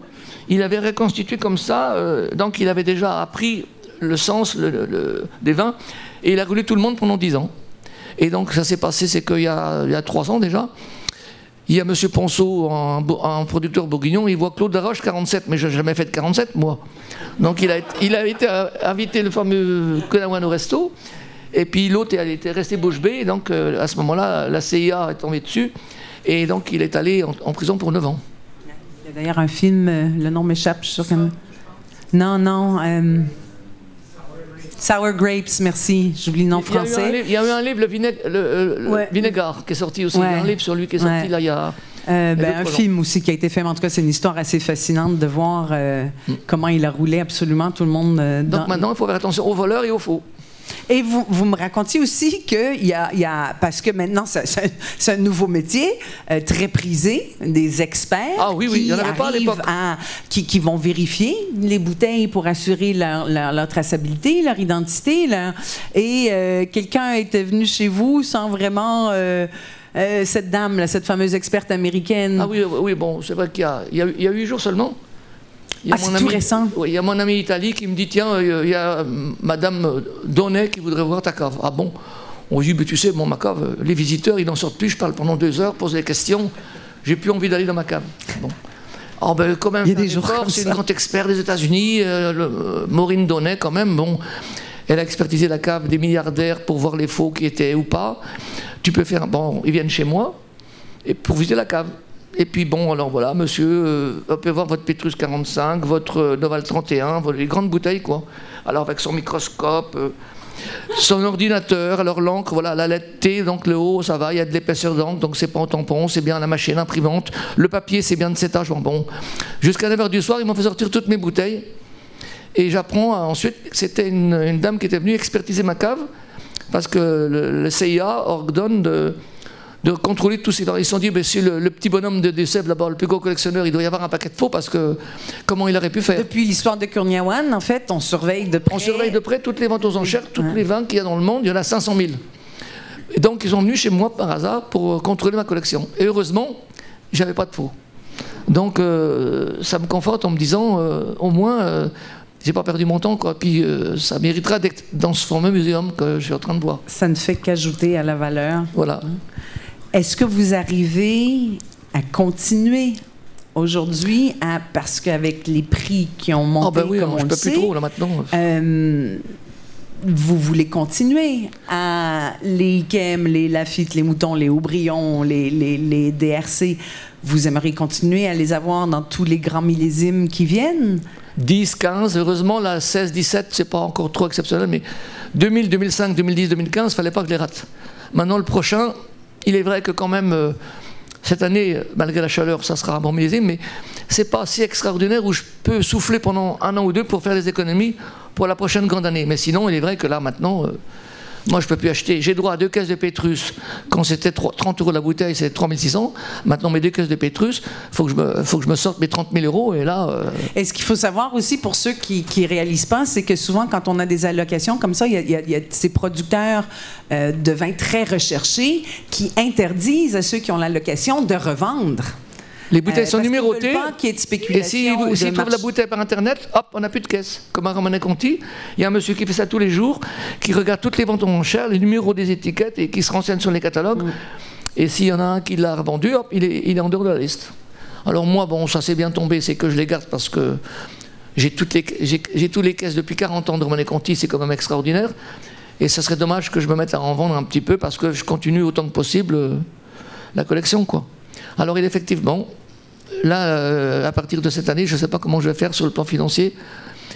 il avait reconstitué comme ça, euh, donc il avait déjà appris le sens des vins, et il a roulé tout le monde pendant 10 ans. Et donc ça s'est passé, c'est qu'il y, y, a trois ans déjà, Il y a M. Ponceau, un, producteur bourguignon, il voit Claude Laroche 47, mais je n'ai jamais fait de 47, moi. Donc il a, été invité le fameux Conawan au resto, et puis l'autre était resté bouche bée, et donc euh, à ce moment-là, la CIA est tombée dessus, et donc il est allé en, prison pour 9 ans. Il y a d'ailleurs un film, euh, le nom m'échappe, je suis sûr que... Non, non. Euh, Sour Grapes, merci. J'oublie le nom français. Il y a eu un livre, le, Vinegar, qui est sorti aussi. Il y a un livre sur lui qui est sorti là il y a. Euh, ben, un film aussi qui a été fait, mais en tout cas, c'est une histoire assez fascinante de voir euh, mm. comment il a roulé absolument tout le monde. Euh, Donc maintenant, il faut faire attention aux voleurs et aux faux. Et vous, vous me racontiez aussi qu'il y a, y a, parce que maintenant, c'est un nouveau métier euh, très prisé, des experts ah, oui, oui. qui, arrivent à, qui, qui, vont vérifier les bouteilles pour assurer leur, leur, traçabilité, leur identité. Et euh, quelqu'un était venu chez vous sans vraiment... Euh, cette dame, cette fameuse experte américaine. Ah oui, oui bon, c'est vrai qu'il y, y, a huit jours seulement. Il y a ah, c'est tout récent Oui, il y a mon ami Italie qui me dit Tiens, euh, il y a Madame Donnet qui voudrait voir ta cave. Ah bon? On dit Mais tu sais, bon, ma cave, les visiteurs, ils n'en sortent plus. Je parle pendant deux heures, pose des questions. J'ai plus envie d'aller dans ma cave. Bon. Alors, ben, quand même, il y a des jours c'est une grande experte des États-Unis, euh, euh, Maureen Donnet, quand même. Bon, elle a expertisé la cave des milliardaires pour voir les faux qui étaient ou pas. Tu peux faire. Bon, ils viennent chez moi et pour visiter la cave. Et puis bon, alors voilà, monsieur, on peut voir votre Petrus 45, votre euh, Noval 31, les grandes bouteilles, quoi. Alors avec son microscope, euh, son ordinateur, alors l'encre, voilà, la lettre T, donc le haut, ça va, il y a de l'épaisseur d'encre, donc c'est pas en tampon, c'est bien la machine imprimante. Le papier, c'est bien de cet âge, bon. Jusqu'à 9h du soir, ils m'ont fait sortir toutes mes bouteilles. Et j'apprends ensuite que c'était une, dame qui était venue expertiser ma cave, parce que le, le CIA ordonne de de contrôler tous ces Ils se sont dit, ben, si le, petit bonhomme de Dessèvres, d'abord, le plus gros collectionneur, il doit y avoir un paquet de faux parce que comment il aurait pu faire? Depuis l'histoire de Kurniawan, en fait, on surveille de près. On surveille de près toutes les ventes aux enchères, toutes les vins qu'il y a dans le monde, il y en a 500 000. Et donc, ils sont venus chez moi par hasard pour contrôler ma collection. Et heureusement, j'avais pas de faux. Donc, euh, ça me conforte en me disant, euh, au moins, euh, j'ai pas perdu mon temps, quoi. Puis ça méritera d'être dans ce fameux muséum que je suis en train de voir. Ça ne fait qu'ajouter à la valeur. Voilà. Est-ce que vous arrivez à continuer aujourd'hui parce qu'avec les prix qui ont monté, ah ben oui, comme on le sait, plus trop là maintenant. Euh, vous voulez continuer à les IKEM, les Lafitte, les Moutons, les Aubryon, les, les, les, DRC, vous aimeriez continuer à les avoir dans tous les grands millésimes qui viennent? 10, 15, heureusement, la 16, 17, c'est pas encore trop exceptionnel, mais 2000, 2005, 2010, 2015, fallait pas que je les rate. Maintenant, le prochain, il est vrai que quand même, euh, cette année, malgré la chaleur, ça sera un bon mais c'est pas si extraordinaire où je peux souffler pendant un an ou deux pour faire des économies pour la prochaine grande année. Mais sinon, il est vrai que là, maintenant, euh, moi, je ne peux plus acheter. J'ai droit à deux caisses de Pétrus. Quand c'était 30 euros la bouteille, c'est 3600. Maintenant, mes deux caisses de Pétrus, il faut, que je me, faut que je me sorte mes 30 000 euros. Et là. Euh, et ce qu'il faut savoir aussi pour ceux qui ne réalisent pas, c'est que souvent, quand on a des allocations comme ça, il y a, ces producteurs euh, de vin très recherchés qui interdisent à ceux qui ont l'allocation de revendre. Les bouteilles euh, sont numérotées. Pas y ait de spéculation. Et s'ils trouvent la bouteille par Internet, hop, on n'a plus de caisse. Comme à Romanet Conti, il y a un monsieur qui fait ça tous les jours, qui regarde toutes les ventes en enchères, les numéros des étiquettes et qui se renseigne sur les catalogues. Mm. Et s'il y en a un qui l'a revendu, hop, il est, il est en dehors de la liste. Alors moi, bon, ça s'est bien tombé, c'est que je les garde parce que j'ai toutes les, j'ai, tous les caisses depuis 40 ans de Romanet Conti, c'est quand même extraordinaire. Et ça serait dommage que je me mette à en vendre un petit peu parce que je continue autant que possible euh, la collection, quoi. Alors, effectivement, là, euh, à partir de cette année, je ne sais pas comment je vais faire sur le plan financier.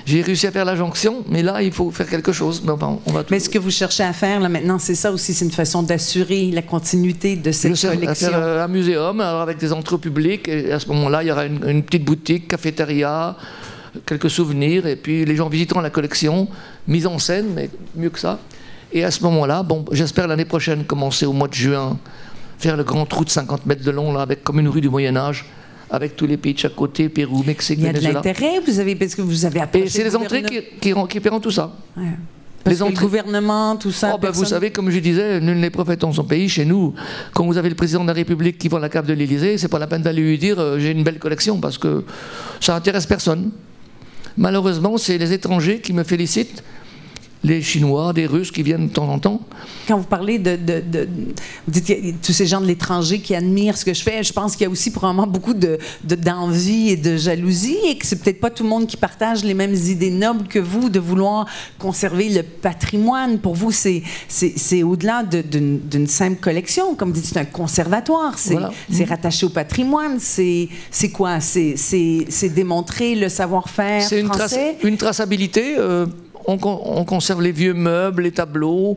J'ai réussi à faire la jonction, mais là, il faut faire quelque chose. On va mais ce que vous cherchez à faire là maintenant, c'est ça aussi, c'est une façon d'assurer la continuité de cette je collection. faire euh, un muséum avec des entrées publics. Et à ce moment-là, il y aura une, petite boutique, cafétéria, quelques souvenirs, et puis les gens visiteront la collection, mise en scène, mais mieux que ça. Et à ce moment-là, bon, j'espère l'année prochaine commencer au mois de juin faire le grand trou de 50 mètres de long, là, avec comme une rue du Moyen-Âge, avec tous les pays de chaque côté, Pérou, Mexique, Venezuela. Il y a de l'intérêt, vous avez, parce que vous avez Et c'est les entrées qui, qui, qui paieront tout ça. les entrées... le gouvernement, tout ça. Oh, ben, vous savez, comme je disais, nul n'est prophète en son pays. Chez nous, quand vous avez le président de la République qui vend la cave de l'Élysée, c'est pas la peine d'aller lui dire euh, j'ai une belle collection parce que ça intéresse personne. Malheureusement, c'est les étrangers qui me félicitent les Chinois, des Russes qui viennent de temps en temps. Quand vous parlez de, vous dites qu'il y a tous ces gens de l'étranger qui admirent ce que je fais, je pense qu'il y a aussi probablement beaucoup de, d'envie et de jalousie et que c'est peut-être pas tout le monde qui partage les mêmes idées nobles que vous de vouloir conserver le patrimoine. Pour vous, c'est, c'est, au-delà d'une, simple collection. Comme vous dites, c'est un conservatoire. C'est, c'est rattaché au patrimoine. C'est, c'est quoi? C'est, démontrer le savoir-faire français? Une, une traçabilité. Euh, on, conserve les vieux meubles, les tableaux,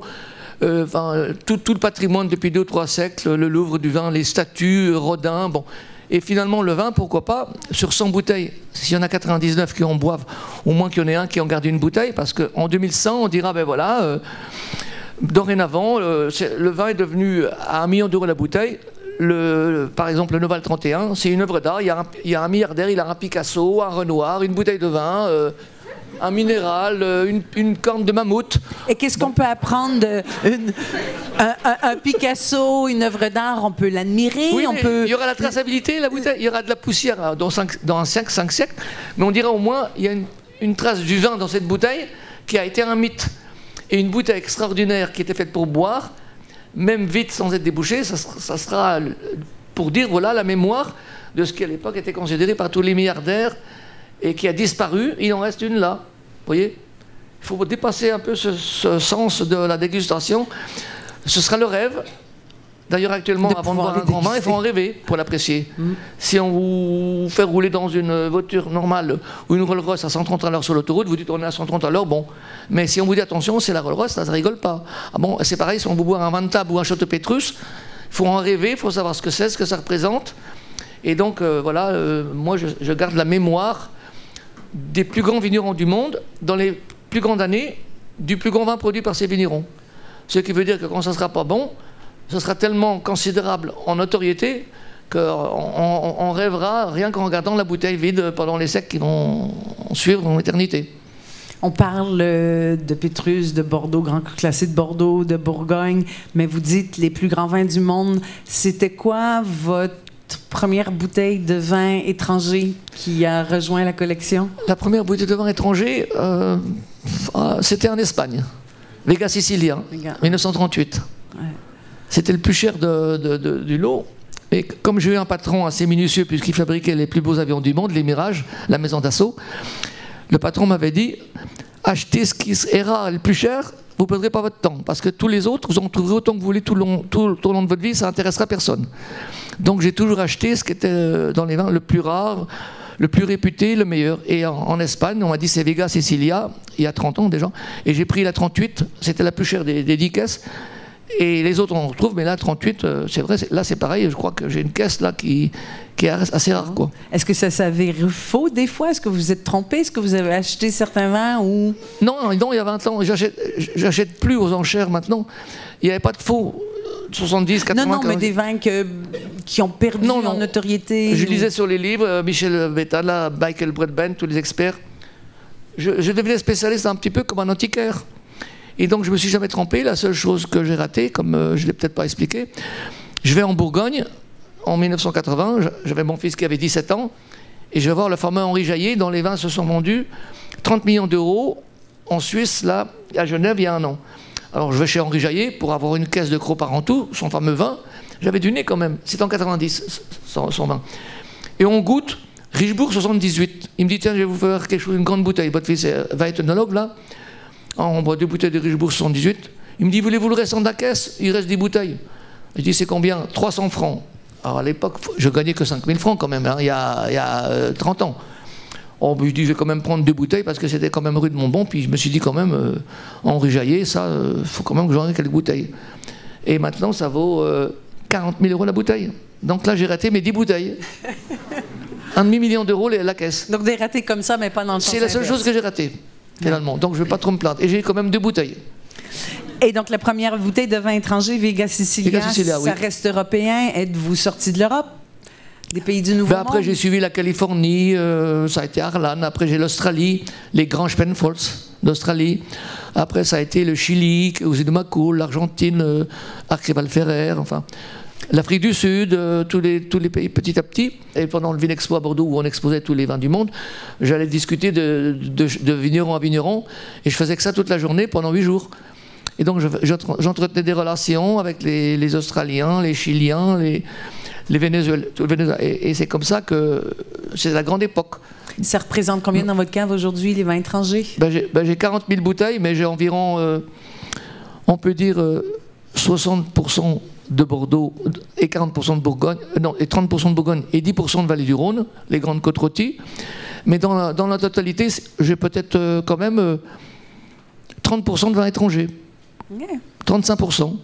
euh, tout, le patrimoine depuis deux ou trois siècles, le Louvre du vin, les statues, Rodin, bon. Et finalement, le vin, pourquoi pas, sur 100 bouteilles, s'il y en a 99 qui en boivent, au moins qu'il y en ait un qui en garde une bouteille, parce qu'en 2100, on dira, ben voilà, euh, dorénavant, euh, le vin est devenu à un million d'euros la bouteille. Le, par exemple, le Noval 31, c'est une œuvre d'art. Il, il, y a un milliardaire, il a un Picasso, un Renoir, une bouteille de vin un minéral, euh, une, corne de mammouth. Et qu'est-ce qu'on peut apprendre de un, Picasso, une œuvre d'art, on peut l'admirer, oui, on peut... Il y aura la traçabilité, la bouteille, il y aura de la poussière euh, dans 5, dans 5, 5 siècles, mais on dirait au moins il y a une, trace du vin dans cette bouteille qui a été un mythe. Et une bouteille extraordinaire qui était faite pour boire, même vite sans être débouchée, ça, ça sera pour dire voilà la mémoire de ce qui à l'époque était considéré par tous les milliardaires et qui a disparu, il en reste une là. Vous voyez? Il faut dépasser un peu ce, sens de la dégustation. Ce sera le rêve. D'ailleurs, actuellement, avant de boire un grand vin, il faut en rêver pour l'apprécier. Mm. Si on vous fait rouler dans une voiture normale ou une Rolls-Royce à 130 à l'heure sur l'autoroute, vous dites on est à 130 à l'heure, bon. Mais si on vous dit attention, c'est la Rolls-Royce, ça ne rigole pas. Ah bon, c'est pareil, si on vous boit un vin de table ou un château Pétrus, il faut en rêver, il faut savoir ce que c'est, ce que ça représente. Et donc, euh, voilà, euh, moi, je, je, garde la mémoire des plus grands vignerons du monde dans les plus grandes années du plus grand vin produit par ces vignerons. Ce qui veut dire que quand ça ne sera pas bon, ce sera tellement considérable en notoriété qu'on rêvera rien qu'en regardant la bouteille vide pendant les secs qui vont suivre dans l'éternité. On parle euh, de Pétrus, de Bordeaux, Grand Classé de Bordeaux, de Bourgogne, mais vous dites les plus grands vins du monde. C'était quoi votre première bouteille de vin étranger qui a rejoint la collection? La première bouteille de vin étranger, euh, ah, c'était en Espagne, Vega Sicilia, 1938. C'était le plus cher du lot. Et comme j'ai eu un patron assez minutieux, puisqu'il fabriquait les plus beaux avions du monde, les Mirages, la maison d'assaut, le patron m'avait dit achetez ce qui est rare et le plus cher, vous ne perdrez pas votre temps. Parce que tous les autres, vous en trouverez autant que vous voulez tout, long, au long de votre vie, ça n'intéressera personne. Donc j'ai toujours acheté ce qui était euh, dans les vins le plus rare, le plus réputé, le meilleur. Et en, Espagne, on m'a dit c'est Vega Sicilia, il y a 30 ans déjà. Et j'ai pris la 38, c'était la plus chère des, des 10 caisses. Et les autres, on retrouve, mais là, 38, euh, c'est vrai, là, c'est pareil. Je crois que j'ai une caisse là qui, qui est assez rare. Quoi. Est-ce que ça s'avère faux des fois? Est-ce que vous êtes trompé? Est-ce que vous avez acheté certains vins ou... Non, non, il y a 20 ans. J'achète plus aux enchères maintenant. Il n'y avait pas de faux. 70, 80. Non, non, mais des vins qui ont perdu en notoriété. Je lisais sur les livres, euh, Michel Betala, Michael Bradband, tous les experts. Je, je, devenais spécialiste un petit peu comme un antiquaire. Et donc je me suis jamais trompé. La seule chose que j'ai ratée, comme euh, je l'ai peut-être pas expliqué, je vais en Bourgogne en 1980. J'avais mon fils qui avait 17 ans. Et je vais voir le fameux Henri Jaillet, dont les vins se sont vendus 30 millions d'euros en Suisse, là, à Genève, il y a un an. Alors je vais chez Henri Jaillet pour avoir une caisse de Cros tout, son fameux vin. J'avais du nez quand même. C'est en 90, son, vin. Et on goûte Richebourg 78. Il me dit tiens, je vais vous faire quelque chose, une grande bouteille. Votre fils va être là. On boit deux bouteilles de Richebourg 78. Il me dit voulez-vous le de la caisse? Il reste des bouteilles. Je dis c'est combien? 300 francs. Alors à l'époque, je gagnais que 5000 francs quand même, hein, il, y a, il y a 30 euh, ans. Oh, je dis, je vais quand même prendre deux bouteilles parce que c'était quand même rue de Montbon. Puis je me suis dit, quand même, euh, Henri Jaillet, ça, il euh, faut quand même que j'en ai quelques bouteilles. Et maintenant, ça vaut 40 000 euros la bouteille. Donc là, j'ai raté mes 10 bouteilles. [laughs] Un demi-million d'euros la caisse. Donc des ratés comme ça, mais pas dans le C'est la seule chose que j'ai ratée, finalement. Donc je ne vais pas trop me plaindre. Et j'ai quand même deux bouteilles. Et donc la première bouteille de vin étranger, Vega Sicilia, ça reste européen. Êtes-vous sorti de l'Europe? Des pays du Nouveau ben Après, j'ai suivi la Californie, euh, ça a été Arlan. Après, j'ai l'Australie, les grands Penfolds d'Australie. Après, ça a été le Chili, Macau, l'Argentine, euh, Ferrer. Enfin, l'Afrique du Sud, euh, tous, les, tous les pays petit à petit. Et pendant le Vinexpo à Bordeaux, où on exposait tous les vins du monde, j'allais discuter de, de, vigneron à vigneron, et je faisais que ça toute la journée pendant huit jours. Et donc j'entretenais des relations avec les, Australiens, les Chiliens, les, les Vénézuéliens. Et, c'est comme ça que c'est la grande époque. Ça représente combien dans votre cave aujourd'hui, les vins étrangers? Ben, J'ai 40 ben, 000 bouteilles, mais j'ai environ, euh, on peut dire, 60% euh, de Bordeaux et 40% de Bourgogne, euh, non, et 30% de Bourgogne et 10% de Vallée du Rhône, les grandes côtes rôties. Mais dans la, dans la totalité, j'ai peut-être quand même 30% de vins étrangers. 35%.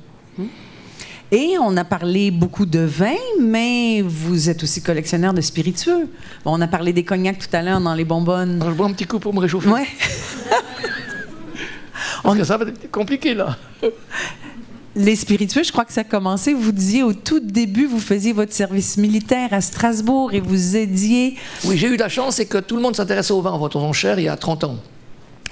Et on a parlé beaucoup de vin, mais vous êtes aussi collectionneur de spiritueux. on a parlé des cognacs tout à l'heure dans les bonbonnes. je bois un petit coup pour me réchauffer. Ouais. Parce que [laughs] ça va être compliqué là. [laughs] Les spiritueux, je crois que ça a commencé. Vous disiez au tout début, vous faisiez votre service militaire à Strasbourg et vous aidiez. Oui, j'ai eu la chance, c'est que tout le monde s'intéressait au vin en vente cher il y a 30 ans.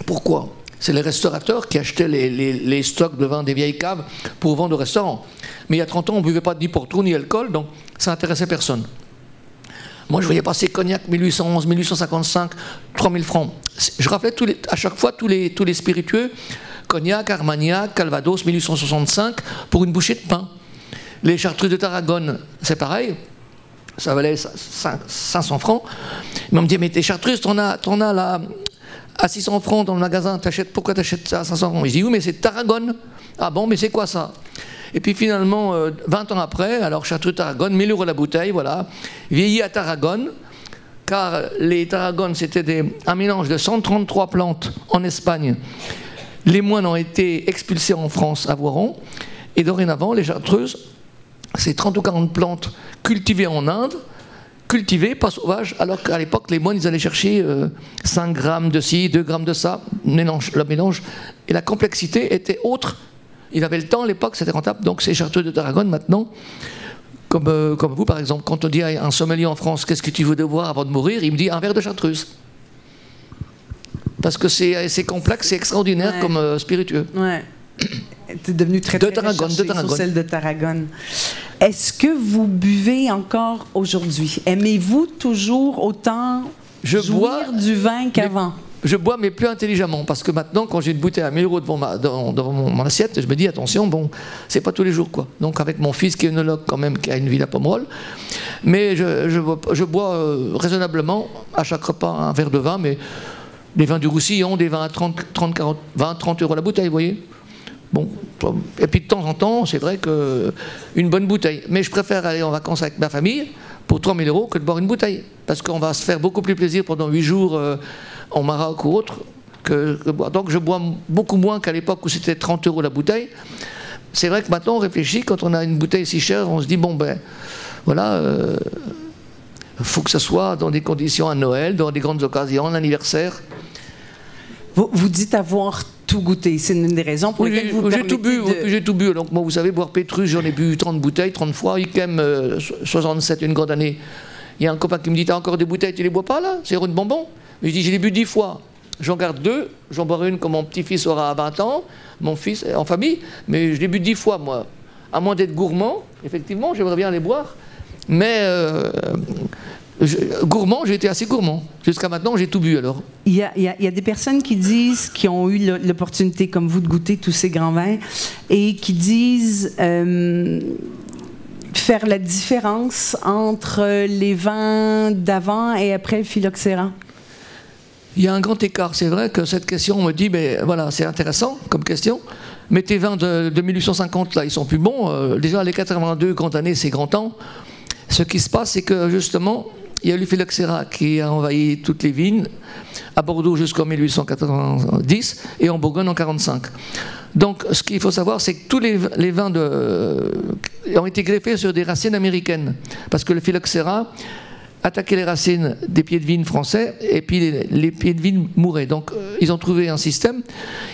Pourquoi? C'est les restaurateurs qui achetaient les, stocks de vin des vieilles caves pour vendre au restaurant. Mais il y a 30 ans, on ne buvait pas de Porto ni alcool, donc ça n'intéressait personne. Moi, je voyais passer cognac 1811, 1855, 3000 francs. Je rappelais à chaque fois tous les spiritueux, cognac, armagnac, calvados, 1865, pour une bouchée de pain. Les chartreux de Tarragone, c'est pareil. Ça valait 500 francs. Mais on me dit, mais tes chartreuses, t'en as, en as la, à 600 francs dans le magasin, pourquoi tu achètes ça à 500 francs? Je dis oui, mais c'est Tarragone. Ah bon, mais c'est quoi ça? Et puis finalement, 20 euh, ans après, alors Chartreux Tarragone, 1000 euros la bouteille, voilà, vieilli à Tarragone, car les Tarragones, c'était un mélange de 133 plantes en Espagne. Les moines ont été expulsés en France à Voiron, et dorénavant, les Chartreuses, c'est 30 ou 40 plantes cultivées en Inde, cultivé, pas sauvage, alors qu'à l'époque, les moines, ils allaient chercher 5 euh, grammes de ci, 2 grammes de ça, mélange, le mélange, et la complexité était autre. Il avait le temps à l'époque, c'était rentable, donc ces chartreux de Tarragone maintenant, comme, euh, comme vous par exemple, quand on dit à un sommelier en France, qu'est-ce que tu veux boire avant de mourir, il me dit un verre de chartreuse. Parce que c'est complexe, c'est extraordinaire comme euh, spiritueux. Ouais. C'est devenu très, de très Tarragone, de Tarragone. celle de Tarragone. Est-ce que vous buvez encore aujourd'hui? Aimez-vous toujours autant je bois du vin qu'avant? Je bois, mais plus intelligemment, parce que maintenant, quand j'ai une bouteille à 1000 euros devant, ma, devant mon, assiette, je me dis, attention, bon, c'est pas tous les jours, quoi. Donc, avec mon fils qui est œnologue, quand même, qui a une ville à Pomerol, mais je, je, bois euh, raisonnablement à chaque repas un verre de vin, mais les vins du Roussillon, des vins à 30, 30, 40, 20, 30 euros la bouteille, vous voyez Bon, et puis de temps en temps, c'est vrai qu'une bonne bouteille. Mais je préfère aller en vacances avec ma famille pour 3000 euros que de boire une bouteille. Parce qu'on va se faire beaucoup plus plaisir pendant 8 jours euh, en Maroc ou autre. Que, Donc je bois beaucoup moins qu'à l'époque où c'était 30 euros la bouteille. C'est vrai que maintenant on réfléchit, quand on a une bouteille si chère, on se dit, bon ben, voilà, il euh, faut que ce soit dans des conditions à Noël, dans des grandes occasions, un anniversaire. Vous, vous dites avoir tout goûté. C'est une des raisons pour lesquelles vous J'ai tout bu, j'ai tout bu. Donc moi, vous savez, boire Pétrus, j'en ai bu 30 bouteilles, 30 fois. Ikem, euh, 67, une grande année. Il y a un copain qui me dit, t'as encore des bouteilles, tu les bois pas là? C'est une bonbon? Mais je dis, j'ai les bu 10 fois. J'en garde deux, j'en boirai une quand mon petit-fils aura 20 ans, mon fils en famille, mais je les bu 10 fois, moi. À moins d'être gourmand, effectivement, j'aimerais bien les boire. Mais euh, gourmand, j'ai été assez gourmand. Jusqu'à maintenant, j'ai tout bu alors. Il y, a, des personnes qui disent, qui ont eu l'opportunité, comme vous, de goûter tous ces grands vins, et qui disent euh, faire la différence entre les vins d'avant et après le phylloxéra. Il y a un grand écart. C'est vrai que cette question, on me dit, mais voilà, c'est intéressant comme question. Mais tes vins de, 1850, là, ils sont plus bons. Euh, déjà, les 82 grandes années, c'est grand temps. Ce qui se passe, c'est que justement, il y a eu phylloxéra qui a envahi toutes les vignes, à Bordeaux jusqu'en 1890 et en Bourgogne en 1945. Donc ce qu'il faut savoir, c'est que tous les, vins de, ont été greffés sur des racines américaines, parce que le phylloxéra attaquait les racines des pieds de vigne français et puis les, pieds de vigne mouraient. Donc euh, ils ont trouvé un système,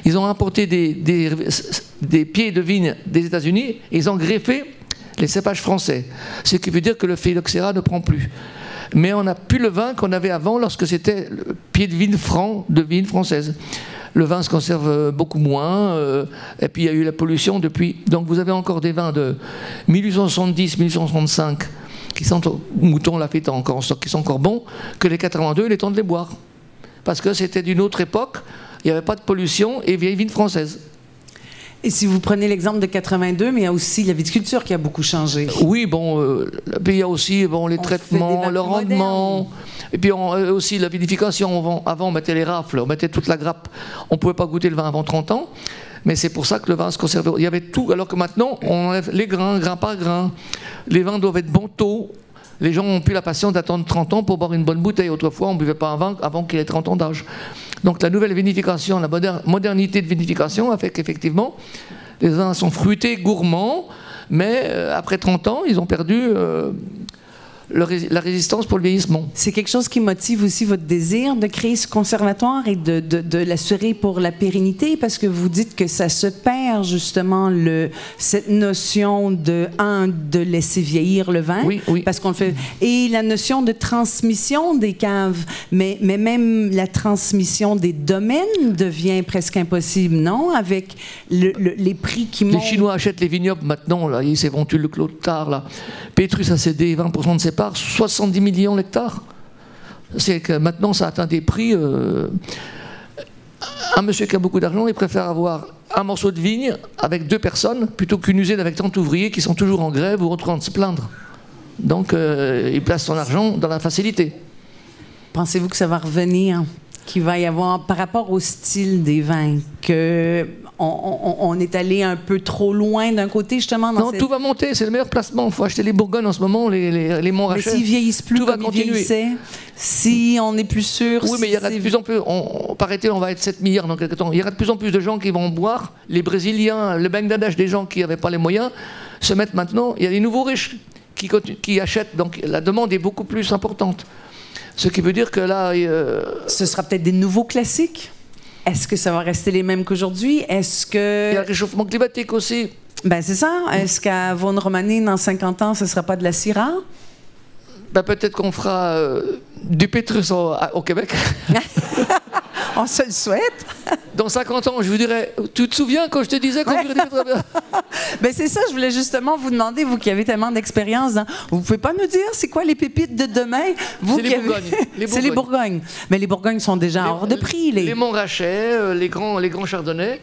ils ont importé des, des pieds de vigne des États-Unis et ils ont greffé les cépages français. Ce qui veut dire que le phylloxéra ne prend plus mais on n'a plus le vin qu'on avait avant lorsque c'était pied de vigne franc de vigne française. le vin se conserve beaucoup moins. et puis il y a eu la pollution depuis. Donc vous avez encore des vins de 1870-1865 qui sont, mouton l'a fait encore en stock, qui sont encore bons, que les 82, il est temps de les boire. Parce que c'était d'une autre époque, il n'y avait pas de pollution et vieille vigne française. Et si vous prenez l'exemple de 82, mais il y a aussi la viticulture qui a beaucoup changé. Oui, bon, euh, il y a aussi bon, les traitements, le rendement. Et puis euh, aussi la vinification. Avant, on mettait les rafles, on mettait toute la grappe. On ne pouvait pas goûter le vin avant 30 ans. Mais c'est pour ça que le vin se conservait. Il y avait tout, alors que maintenant, on enlève les grains, grain par grain. Les vins doivent être bons tôt. Les gens ont plus la patience d'attendre 30 ans pour boire une bonne bouteille. Autrefois, on ne buvait pas un vin avant qu'il ait 30 ans d'âge. Donc la nouvelle vinification, la modernité de vinification a fait qu'effectivement, les vins sont fruités, gourmands, mais euh, après 30 ans, ils ont perdu la résistance pour le vieillissement. C'est quelque chose qui motive aussi votre désir de créer ce conservatoire et de, de, l'assurer pour la pérennité, parce que vous dites que ça se perd justement le, cette notion de un de laisser vieillir le vin, oui, oui. parce qu'on le fait, et la notion de transmission des caves, mais, mais même la transmission des domaines devient presque impossible, non, avec les prix qui montent. Les Chinois achètent les vignobles maintenant, là, ils vendu le Clotard, là. Petrus a cédé 20% de ses par 70 millions d'hectares. C'est que maintenant, ça atteint des prix. Euh, un monsieur qui a beaucoup d'argent, il préfère avoir un morceau de vigne avec deux personnes plutôt qu'une usine avec 30 ouvriers qui sont toujours en grève ou en train de se plaindre. Donc, euh, il place son argent dans la facilité. Pensez-vous que ça va revenir, qu'il va y avoir, par rapport au style des vins, que on, est allé un peu trop loin d'un côté, justement. non, tout va monter, c'est le meilleur placement. Il faut acheter les Bourgognes en ce moment, les, les, les monts Mais s'ils vieillissent plus tout va continuer. si on est plus sûr. Oui, mais il y aura de plus en plus, on, paraît-il, on va être 7 milliards dans quelques temps. Il y aura de plus en plus de gens qui vont boire. Les Brésiliens, le Bangladesh, des gens qui n'avaient pas les moyens, se mettent maintenant. Il y a des nouveaux riches qui, qui achètent, donc la demande est beaucoup plus importante. Ce qui veut dire que là. Euh, Ce sera peut-être des nouveaux classiques est-ce que ça va rester les mêmes qu'aujourd'hui? Est-ce que... Il y a le réchauffement climatique aussi. Ben c'est ça. Est-ce qu'à Vaughan Romani, dans 50 ans, ce ne sera pas de la Syrah? Ben, peut-être qu'on fera euh, du pétrus au Québec. [laughs] On se le souhaite. [laughs] Dans 50 ans, je vous dirais, tu te souviens quand je te disais qu'on ouais. très bien? [laughs] Ben c'est ça, je voulais justement vous demander, vous qui avez tellement d'expérience, vous pouvez pas nous dire c'est quoi les pépites de demain? [laughs] C'est les, Bourgognes. C'est les Bourgognes. Mais les Bourgognes sont déjà hors de prix. Les, les Montrachet, euh, les grands, les grands Chardonnays.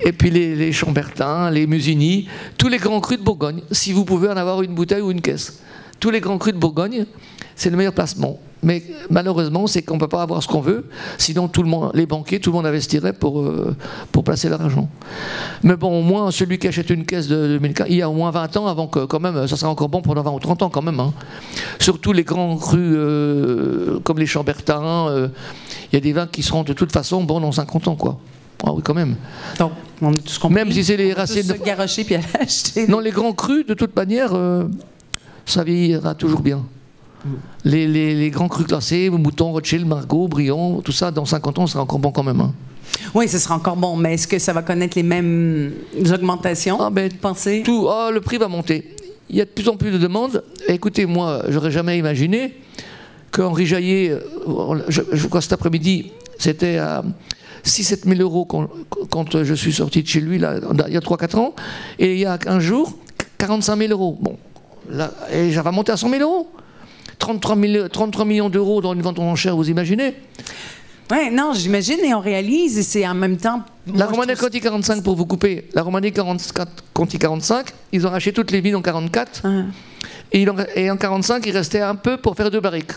Et puis les, les Chambertins, les Musigny, tous les grands crus de Bourgogne, si vous pouvez en avoir une bouteille ou une caisse. Tous les grands crus de Bourgogne, c'est le meilleur placement. Mais malheureusement, c'est qu'on ne peut pas avoir ce qu'on veut, sinon tout le monde, les banquiers, tout le monde investirait pour, euh, pour placer l'argent. Mais bon, au moins, celui qui achète une caisse de 2015, il y a au moins 20 ans avant que, quand même, ça sera encore bon pendant 20 ou 30 ans quand même. Hein. Surtout les grands crus euh, comme les Chambertins, euh, il y a des vins qui seront de toute façon bons dans 50 ans, quoi. Ah oui, quand même. Donc, on est tous Même si c'est les racines. de... se puis [laughs] acheter. Non, les grands crus, de toute manière, ça vieillira toujours bien. Les, grands crus classés, Mouton, Rothschild, Margot, Brion, tout ça, dans 50 ans, ce sera encore bon quand même. Hein. Oui, ce sera encore bon, mais est-ce que ça va connaître les mêmes augmentations ah, ben, pensez? tout, ah, Le prix va monter. Il y a de plus en plus de demandes. écoutez, moi, j'aurais jamais imaginé qu'Henri Jaillet, euh, je, crois cet après-midi, c'était à 6-7 000 euros quand, je suis sorti de chez lui, là, il y a 3-4 ans, et il y a un jour, 45 000 euros. Bon, là, et ça va monter à 100 000 euros. 33, millions d'euros dans une vente aux enchères, vous imaginez? Oui, non, j'imagine et on réalise et c'est en même temps. La Romanée Conti 45, pour vous couper, la Romanée Conti 45, ils ont racheté toutes les villes en 44. Et, et, en 45, il restait un peu pour faire deux barriques.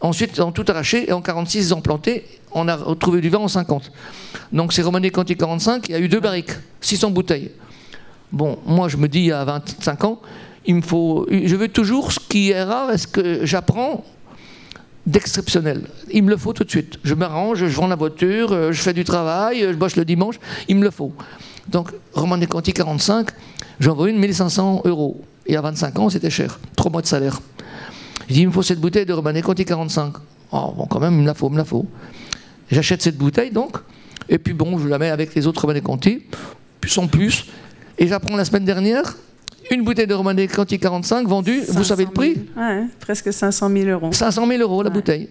Ensuite, ils ont tout arraché et en 46, ils ont planté. On a retrouvé du vin en 50. Donc, c'est Romanée Conti 45, il y a eu deux barriques, 600 bouteilles. Bon, moi, je me dis, il y a 25 ans, il me faut, je veux toujours ce qui est rare est ce que j'apprends d'exceptionnel. Il me le faut tout de suite. Je m'arrange, je vends la voiture, euh, je fais du travail, je bosse le dimanche, il me le faut. Donc, Roman Conti 45, j'envoie une 1500 euros. Y a 25 ans, c'était cher. Trois mois de salaire. Je dis, il me faut cette bouteille de Roman Conti 45. Oh, bon, quand même, il me la faut, il me la faut. J'achète cette bouteille, donc, et puis bon, je la mets avec les autres Romanée Conti, sans plus. Et j'apprends la semaine dernière une bouteille de Romanée Conti 45 vendue, vous savez le prix ouais, Presque 500 000 euros. 500 000 euros la bouteille.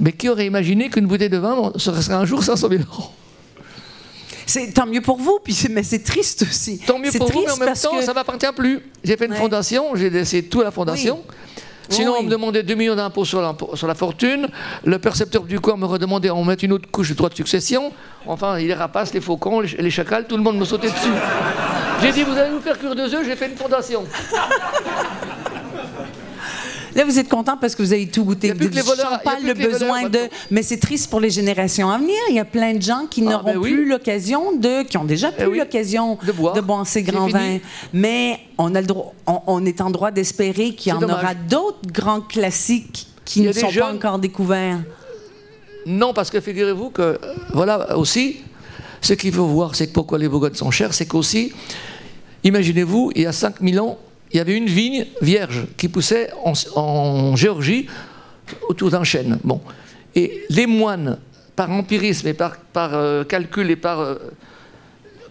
Mais qui aurait imaginé qu'une bouteille de vin serait un jour 500 000 euros C'est tant mieux pour vous, puis mais c'est triste aussi. Tant mieux pour vous, mais en même temps, ça ne m'appartient plus. J'ai fait une fondation, j'ai laissé tout à la fondation. Sinon, on me demandait 2 millions d'impôts sur la, sur la fortune. Le percepteur du corps me redemandait on met une autre couche de droit de succession. Enfin, les rapaces, les faucons, les, les chacals, tout le monde me sautait dessus. J'ai dit vous allez nous faire cuire deux œufs, j'ai fait une fondation. Là, vous êtes content parce que vous avez tout goûté. Il y a pas le besoin de. Mais c'est triste pour les générations à venir. Il y a plein de gens qui ah, n'auront ben plus l'occasion de, qui ont déjà eh plus l'occasion de boire, ces grands vins. Mais on a le droit, on, est en droit d'espérer qu'il y en aura d'autres grands classiques qui ne sont pas encore découverts. Non, parce que figurez-vous que, voilà aussi, ce qu'il faut voir, c'est pourquoi les Bourgognes sont chers, c'est qu'aussi, imaginez-vous, il y a 5000 ans, il y avait une vigne vierge qui poussait en, Géorgie autour d'un chêne. Bon. Et les moines, par empirisme et par, euh, calcul et par euh,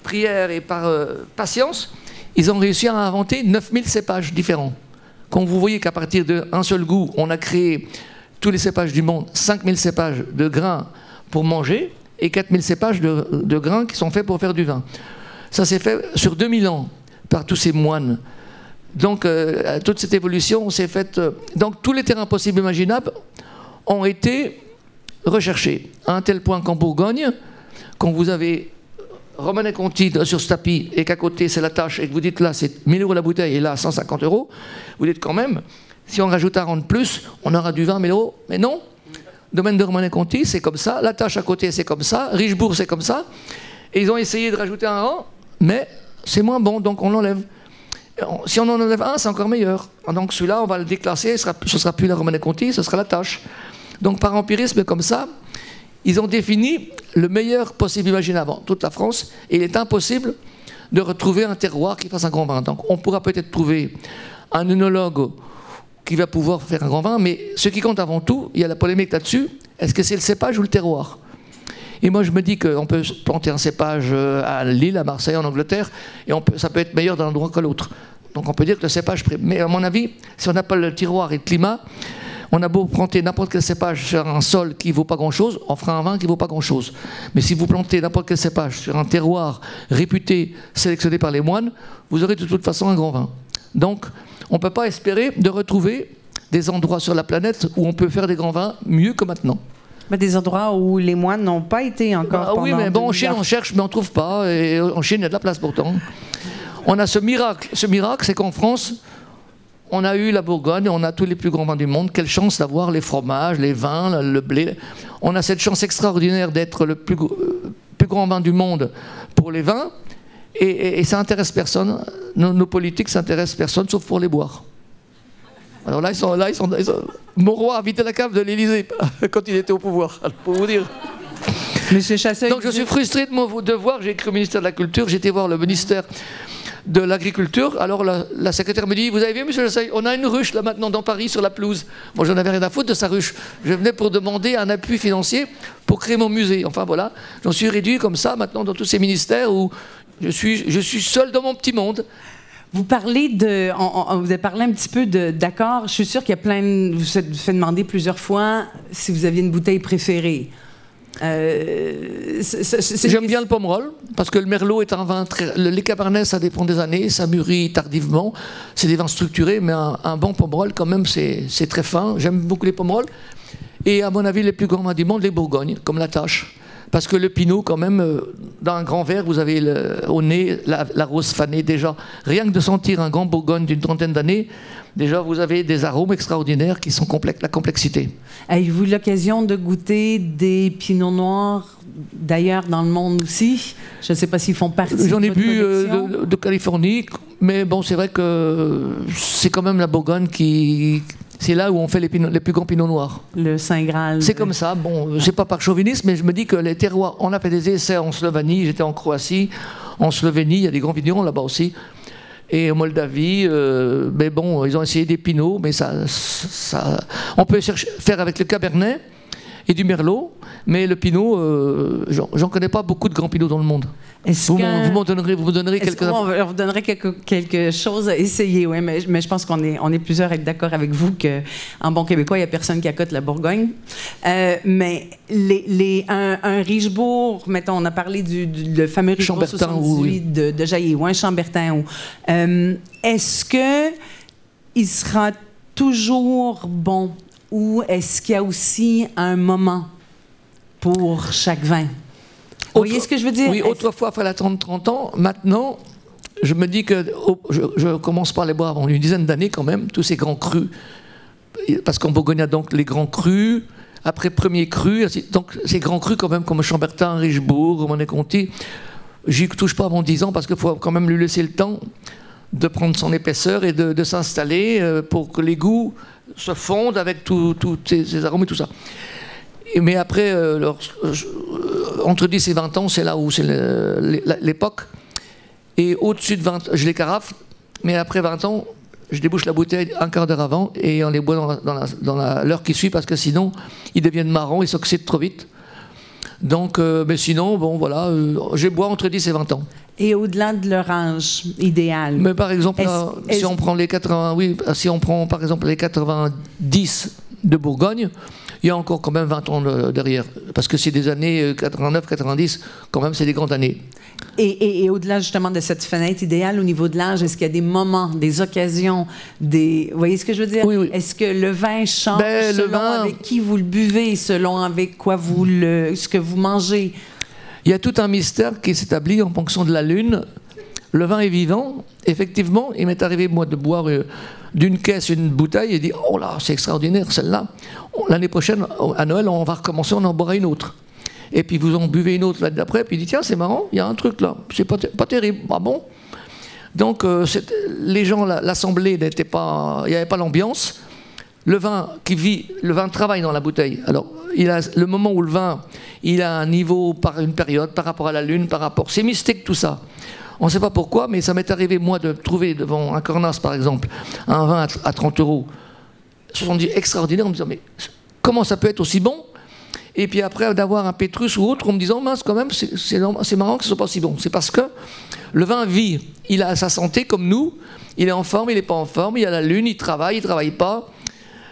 prière et par euh, patience, ils ont réussi à inventer 9000 cépages différents. Quand vous voyez qu'à partir d'un seul goût, on a créé tous les cépages du monde, 5000 cépages de grains pour manger et 4000 cépages de, de grains qui sont faits pour faire du vin. Ça s'est fait sur 2000 ans par tous ces moines donc, euh, toute cette évolution s'est faite. Euh, donc, tous les terrains possibles et imaginables ont été recherchés. À un tel point qu'en Bourgogne, quand vous avez Romanet Conti sur ce tapis et qu'à côté c'est la tâche et que vous dites là c'est 1000 euros la bouteille et là 150 euros, vous dites quand même, si on rajoute un rang de plus, on aura du 20 000 euros. Mais non, domaine de Romanet Conti c'est comme ça, la tâche à côté c'est comme ça, Richebourg c'est comme ça. Et ils ont essayé de rajouter un rang, mais c'est moins bon, donc on l'enlève. Si on en enlève un, c'est encore meilleur. Donc celui-là, on va le déclasser, ce ne sera, plus la Romane Conti, ce sera la tâche. Donc par empirisme comme ça, ils ont défini le meilleur possible imaginable en toute la France, et il est impossible de retrouver un terroir qui fasse un grand vin. Donc on pourra peut-être trouver un œnologue qui va pouvoir faire un grand vin, mais ce qui compte avant tout, il y a la polémique là-dessus, est-ce que c'est le cépage ou le terroir? Et moi, je me dis qu'on peut planter un cépage euh, à Lille, à Marseille, en Angleterre, et ça peut être meilleur d'un endroit que l'autre. Donc on peut dire que le cépage. Mais à mon avis, si on n'a pas le tiroir et le climat, on a beau planter n'importe quel cépage sur un sol qui ne vaut pas grand-chose, on fera un vin qui ne vaut pas grand-chose. Mais si vous plantez n'importe quel cépage sur un terroir réputé, sélectionné par les moines, vous aurez de toute façon un grand vin. Donc, on ne peut pas espérer de retrouver des endroits sur la planète où on peut faire des grands vins mieux que maintenant. Mais des endroits où les moines n'ont pas été encore. Ah oui, mais bon, en Chine, on cherche, mais on ne trouve pas. Et en Chine, il y a de la place pourtant. On a ce miracle. Ce miracle, c'est qu'en France, on a eu la Bourgogne, on a tous les plus grands vins du monde. Quelle chance d'avoir les fromages, les vins, le blé. On a cette chance extraordinaire d'être le plus, plus, grand vin du monde pour les vins. Et, ça intéresse personne. Nos, nos politiques s'intéressent personne, sauf pour les boire. Alors là, ils sont là, ils sont, Moreau a habité la cave de l'Élysée [laughs] quand il était au pouvoir, [laughs] pour vous dire. Monsieur Chassel. Donc je suis frustré de mon devoir. J'ai écrit au ministère de la Culture, été voir le ministère de l'Agriculture. Alors la, secrétaire me dit Vous avez vu, monsieur Chassel, on a une ruche là maintenant dans Paris sur la pelouse. Moi, j'en avais rien à foutre de sa ruche. Je venais pour demander un appui financier pour créer mon musée. Enfin voilà, j'en suis réduit comme ça maintenant dans tous ces ministères où je suis, je suis seul dans mon petit monde. Vous parlez de, vous avez parlé un petit peu d'accord. Je suis sûr qu'il y a plein. De, vous êtes fait demander plusieurs fois si vous aviez une bouteille préférée. Euh, J'aime bien le pomerol parce que le merlot est un vin très. Les cabernets, ça dépend des années, ça mûrit tardivement. C'est des vins structurés, mais un, bon pomerol, quand même, c'est très fin. J'aime beaucoup les pomerols. Et à mon avis, les plus grands vins du monde, les Bourgognes, comme la tâche. Parce que le pinot, quand même, euh, dans un grand verre, vous avez au nez la, rose fanée déjà. Rien que de sentir un grand Bourgogne d'une trentaine d'années, déjà vous avez des arômes extraordinaires qui sont complexes, la complexité. Avez-vous l'occasion de goûter des pinots noirs d'ailleurs dans le monde aussi? Je ne sais pas s'ils font partie. J'en ai bu euh, de, Californie, mais bon, c'est vrai que c'est quand même la Bourgogne qui, c'est là où on fait les, plus grands pinots noirs. Le Saint Graal. C'est comme ça. Bon, c'est pas par chauvinisme, mais je me dis que les terroirs. On a fait des essais en Slovénie. J'étais en Croatie, en Slovénie. Il y a des grands vignerons là-bas aussi. Et en Moldavie, euh, mais bon, ils ont essayé des pinots, mais ça, ça on peut chercher, faire avec le cabernet. Et du merlot. Mais le pinot, euh, j'en connais pas beaucoup de grands pinots dans le monde. Vous, m'en donnerez, vous me donnerez quelque chose. On vous donnerait quelque, quelque, chose à essayer, oui, mais, mais je pense qu'on est, on est plusieurs à être d'accord avec vous qu'en bon québécois, il n'y a personne qui accote la Bourgogne. Euh, mais les, les, un, un, Richebourg, mettons, on a parlé du, du fameux Richebourg 78 de, de Jailly, ou un Chambertin. Euh, Est-ce que il sera toujours bon? Ou est-ce qu'il y a aussi un moment pour chaque vin? Vous voyez ce que je veux dire? Oui, autrefois, il fallait attendre 30 ans. Maintenant, je me dis que je, commence par les boire avant une dizaine d'années quand même, tous ces grands crus. Parce qu'en Bourgogne, il y a donc les grands crus, après premier cru, donc ces grands crus quand même comme Chambertin, Richebourg, Monet-Conti, j'y touche pas avant 10 ans parce qu'il faut quand même lui laisser le temps de prendre son épaisseur et de, s'installer euh, pour que les goûts se fondent avec tous ces, arômes et tout ça. mais après, euh, euh, entre 10 et 20 ans, c'est là où c'est l'époque. Et au-dessus de 20, je les carafe, mais après 20 ans, je débouche la bouteille un quart d'heure avant et on les boit dans l'heure qui suit parce que sinon, ils deviennent marrons, ils s'oxydent trop vite. Donc, mais sinon, bon, voilà, je bois entre 10 et 20 ans et au-delà de leur âge idéal. Mais par exemple, si on prend les 80, oui, si on prend par exemple les 90 de Bourgogne, il y a encore quand même 20 ans derrière, parce que c'est des années 89, euh, 90, quand même, c'est des grandes années. Et, au-delà justement de cette fenêtre idéale au niveau de l'âge, est-ce qu'il y a des moments, des occasions, des... Vous voyez ce que je veux dire? Oui, oui. Est-ce que le vin change ben, selon avec qui vous le buvez, selon avec quoi vous le... ce que vous mangez? Il y a tout un mystère qui s'établit en fonction de la lune. Le vin est vivant. Effectivement, il m'est arrivé, moi, de boire euh, d'une caisse une bouteille et dire Oh là, c'est extraordinaire, celle-là. L'année prochaine, à Noël, on va recommencer, on en boira une autre. Et puis vous en buvez une autre l'année d'après, puis il dit Tiens, c'est marrant, il y a un truc là, c'est pas, pas terrible. Ah bon? Donc, euh, les gens, l'assemblée n'était pas. Il n'y avait pas l'ambiance le vin qui vit, le vin travaille dans la bouteille. Alors, il a le moment où le vin, il a un niveau par une période, par rapport à la lune, par rapport. C'est mystique tout ça. On ne sait pas pourquoi, mais ça m'est arrivé moi de trouver devant un Cornas par exemple un vin à 30 euros. Ils se sont dit extraordinaire en me disant mais comment ça peut être aussi bon? Et puis après d'avoir un Pétrus ou autre en me disant mince quand même c'est marrant que ce soit pas si bon. C'est parce que le vin vit, il a sa santé comme nous, il est en forme, il n'est pas en forme, il a la lune, il travaille, il travaille pas.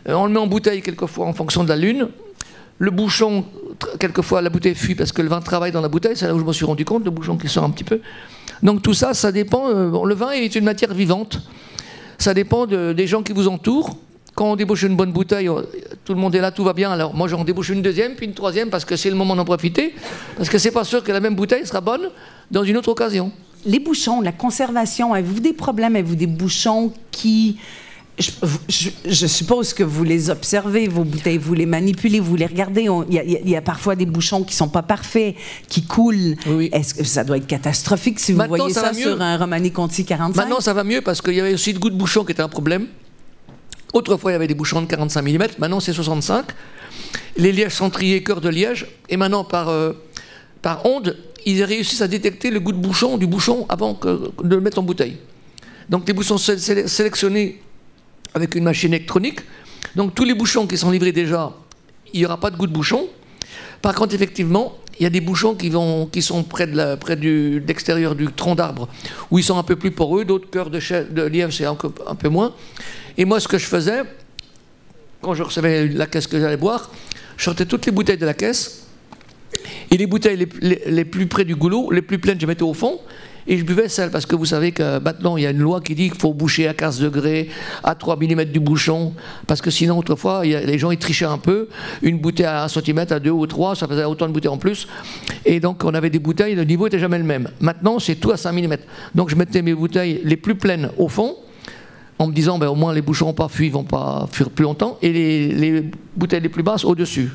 Euh, on le met en bouteille quelquefois en fonction de la lune. Le bouchon, quelquefois la bouteille fuit parce que le vin travaille dans la bouteille, c'est là où je me suis rendu compte, le bouchon qui sort un petit peu. Donc tout ça, ça dépend. Euh, le vin est une matière vivante. Ça dépend des gens qui vous entourent. Quand on débouche une bonne bouteille, tout le monde est là, tout va bien. Alors moi j'en débouche une deuxième, puis une troisième, parce que c'est le moment d'en profiter. Parce que c'est pas sûr que la même bouteille sera bonne dans une autre occasion. Les bouchons, la conservation, avez-vous des problèmes? Avez-vous des bouchons qui je, suppose que vous les observez, vos bouteilles, vous les manipulez, vous les regardez. Il y, a parfois des bouchons qui sont pas parfaits, qui coulent. Est-ce que ça doit être catastrophique si vous voyez ça, sur un Romani Conti 45 Maintenant, ça va mieux parce qu'il y avait aussi de goût de bouchon qui était un problème. Autrefois, il y avait des bouchons de 45 mm, maintenant c'est 65. Les lièges sont triés cœur de liège, et maintenant par, euh, par onde, ils réussissent à détecter le goût de bouchon du bouchon avant que, de le mettre en bouteille. Donc les bouchons sélectionnés avec une machine électronique. Donc tous les bouchons qui sont livrés déjà, il n'y aura pas de goût de bouchon. Par contre, effectivement, il y a des bouchons qui, vont, qui sont près de près du, l'extérieur du tronc d'arbre, où ils sont un peu plus poreux, d'autres cœurs de, de lièvre, c'est un, un, peu moins. Et moi, ce que je faisais, quand je recevais la caisse que j'allais boire, je sortais toutes les bouteilles de la caisse, et les bouteilles les, les plus près du goulot, les plus pleines, je mettais au fond, et je buvais celle parce que vous savez que maintenant il y a une loi qui dit qu'il faut boucher à 15 degrés, à 3 mm du bouchon, parce que sinon autrefois les gens ils trichaient un peu, une bouteille à 1 cm, à 2 ou 3, ça faisait autant de bouteilles en plus, et donc on avait des bouteilles, le niveau était jamais le même. Maintenant c'est tout à 5 mm. Donc je mettais mes bouteilles les plus pleines au fond, en me disant ben, au moins les bouchons vont pas fuir, vont pas fuir plus longtemps, et les bouteilles les plus basses au-dessus.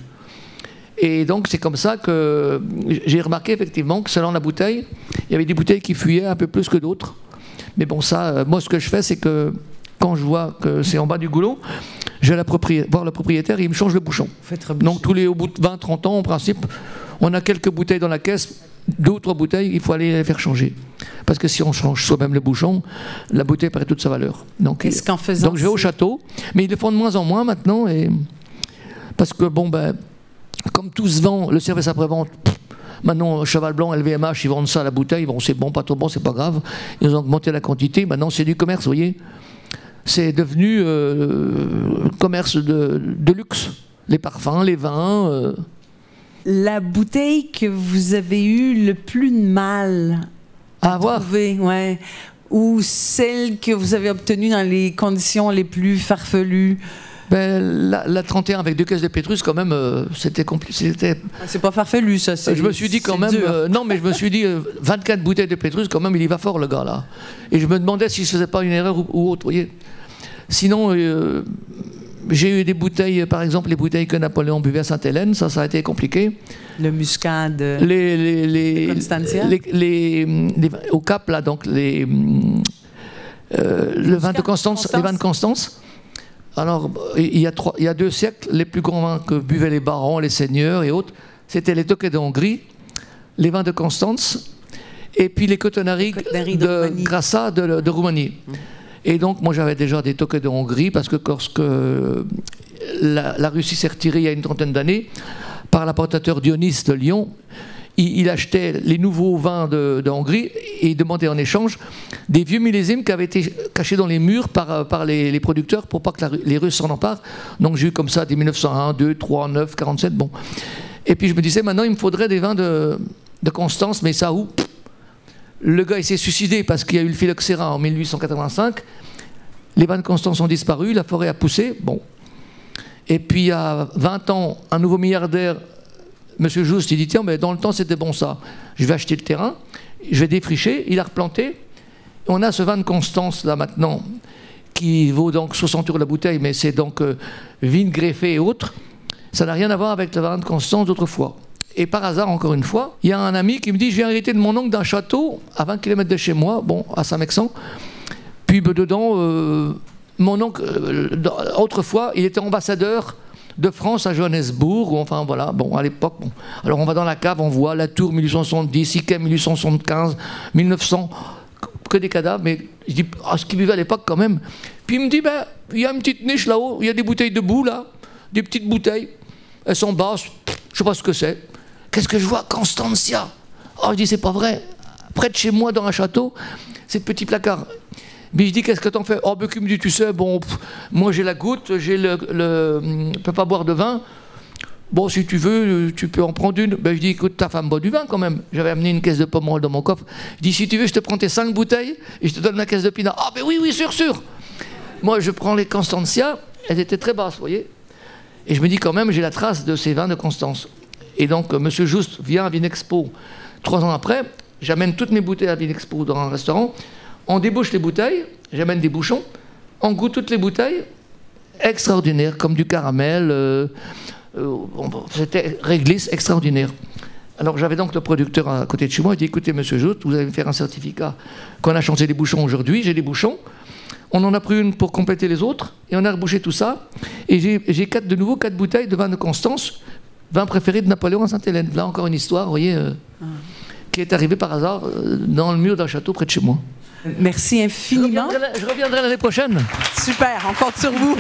Et donc c'est comme ça que j'ai remarqué effectivement que selon la bouteille, il y avait des bouteilles qui fuyaient un peu plus que d'autres. Mais bon, ça, euh, moi ce que je fais, c'est que quand je vois que c'est en bas du goulot, je vais voir le propriétaire et il me change le bouchon. Donc tous les au bout de 20-30 ans, en principe, on a quelques bouteilles dans la caisse, deux ou trois bouteilles, il faut aller les faire changer. Parce que si on change soi-même le bouchon, la bouteille perd toute sa valeur. Donc, donc je vais au château, mais ils le font de moins en moins maintenant. Et... Parce que bon, ben, comme tout se vend, le service après-vente, Maintenant, Cheval Blanc, LVMH, ils vendent ça à la bouteille. Bon, c'est bon, pas trop bon, c'est pas grave. Ils ont augmenté la quantité. Maintenant, c'est du commerce, vous voyez. C'est devenu euh, commerce de, luxe. Les parfums, les vins. Euh. La bouteille que vous avez eu le plus de mal à, avoir. trouver, ouais. Ou celle que vous avez obtenue dans les conditions les plus farfelues ben, la, 31 avec deux caisses de Pétrus, quand même, euh, c'était compliqué. Ah, c'est pas farfelu, ça. Je me suis dit quand même. Euh, non, mais je me suis dit, 24 euh, bouteilles de Pétrus, quand même, il y va fort, le gars, là. Et je me demandais si je faisais pas une erreur ou, autre, vous voyez. Sinon, j'ai eu des bouteilles, par exemple, les bouteilles que Napoléon buvait à Sainte-Hélène, ça, ça a été compliqué. Le muscade. Les. les, les, les, les au Cap, là, donc, les. le vin de Constance, les vins de Constance. Alors, il y, a trois, il y a deux siècles, les plus grands vins que buvaient les barons, les seigneurs et autres, c'était les toquets de Hongrie, les vins de Constance, et puis les cotonneries de, Grassa de, Roumanie. Mmh. Et donc, moi, j'avais déjà des toquets de Hongrie, parce que lorsque la, la Russie s'est retirée il y a une trentaine d'années, par l'apportateur Dionys de Lyon, il, achetait les nouveaux vins de, Hongrie et demandait en échange des vieux millésimes qui avaient été cachés dans les murs par, par les, producteurs pour pas que les Russes s'en emparent. Donc j'ai eu comme ça des 1901, 2, 3, 9, 47, bon. Et puis je me disais, maintenant il me faudrait des vins de, Constance, mais ça où Le gars il s'est suicidé parce qu'il y a eu le phylloxéra en 1885. Les vins de Constance ont disparu, la forêt a poussé, bon. Et puis il y a 20 ans, un nouveau milliardaire Monsieur Juste, il dit tiens, mais dans le temps c'était bon ça. Je vais acheter le terrain, je vais défricher, il a replanté. On a ce vin de Constance là maintenant, qui vaut donc 60 euros la bouteille, mais c'est donc euh, vigne greffée et autres. Ça n'a rien à voir avec le vin de Constance d'autrefois. Et par hasard, encore une fois, il y a un ami qui me dit Je viens hériter de mon oncle d'un château à 20 km de chez moi, bon, à Saint-Mexan. Puis dedans, euh, mon oncle, euh, autrefois, il était ambassadeur de France à Johannesburg, enfin voilà, bon, à l'époque, bon. Alors on va dans la cave, on voit la tour 1870, Ikem 1875, 1900, que des cadavres, mais je dis, ah, ce qu'il vivait à l'époque quand même. Puis il me dit, ben, il y a une petite niche là-haut, il y a des bouteilles de boue là, des petites bouteilles, elles sont basses, je sais pas ce que c'est. Qu'est-ce que je vois Constantia? Oh, je dis, c'est pas vrai. Près de chez moi, dans un château, ces petits placards. Mais je dis, qu'est-ce que t'en fais? Oh, qui me dit, tu sais, bon, moi j'ai la goutte, j'ai le, le. peux pas boire de vin. Bon, si tu veux, tu peux en prendre une. Ben, je dis, écoute, ta femme boit du vin quand même. J'avais amené une caisse de pommade dans mon coffre. Je dis, si tu veux, je te prends tes cinq bouteilles et je te donne ma caisse de pinard. Ah, ben oui, oui, sûr, sûr. Moi, je prends les Constantia. Elles étaient très basses, vous voyez. Et je me dis, quand même, j'ai la trace de ces vins de Constance. Et donc, M. Monsieur Juste vient à Vinexpo trois ans après. J'amène toutes mes bouteilles à Vinexpo dans un restaurant. On débouche les bouteilles, j'amène des bouchons, on goûte toutes les bouteilles, extraordinaire, comme du caramel, euh, euh, c'était réglisse extraordinaire. Alors j'avais donc le producteur à côté de chez moi, il dit écoutez monsieur Jout, vous allez me faire un certificat qu'on a changé les bouchons aujourd'hui, j'ai des bouchons. On en a pris une pour compléter les autres, et on a rebouché tout ça. Et j'ai de nouveau quatre bouteilles de vin de Constance, vin préféré de Napoléon à Sainte-Hélène. Là encore une histoire, vous voyez, euh, ah. qui est arrivée par hasard dans le mur d'un château près de chez moi. Merci infiniment. Je reviendrai l'année prochaine. Super, on compte sur vous.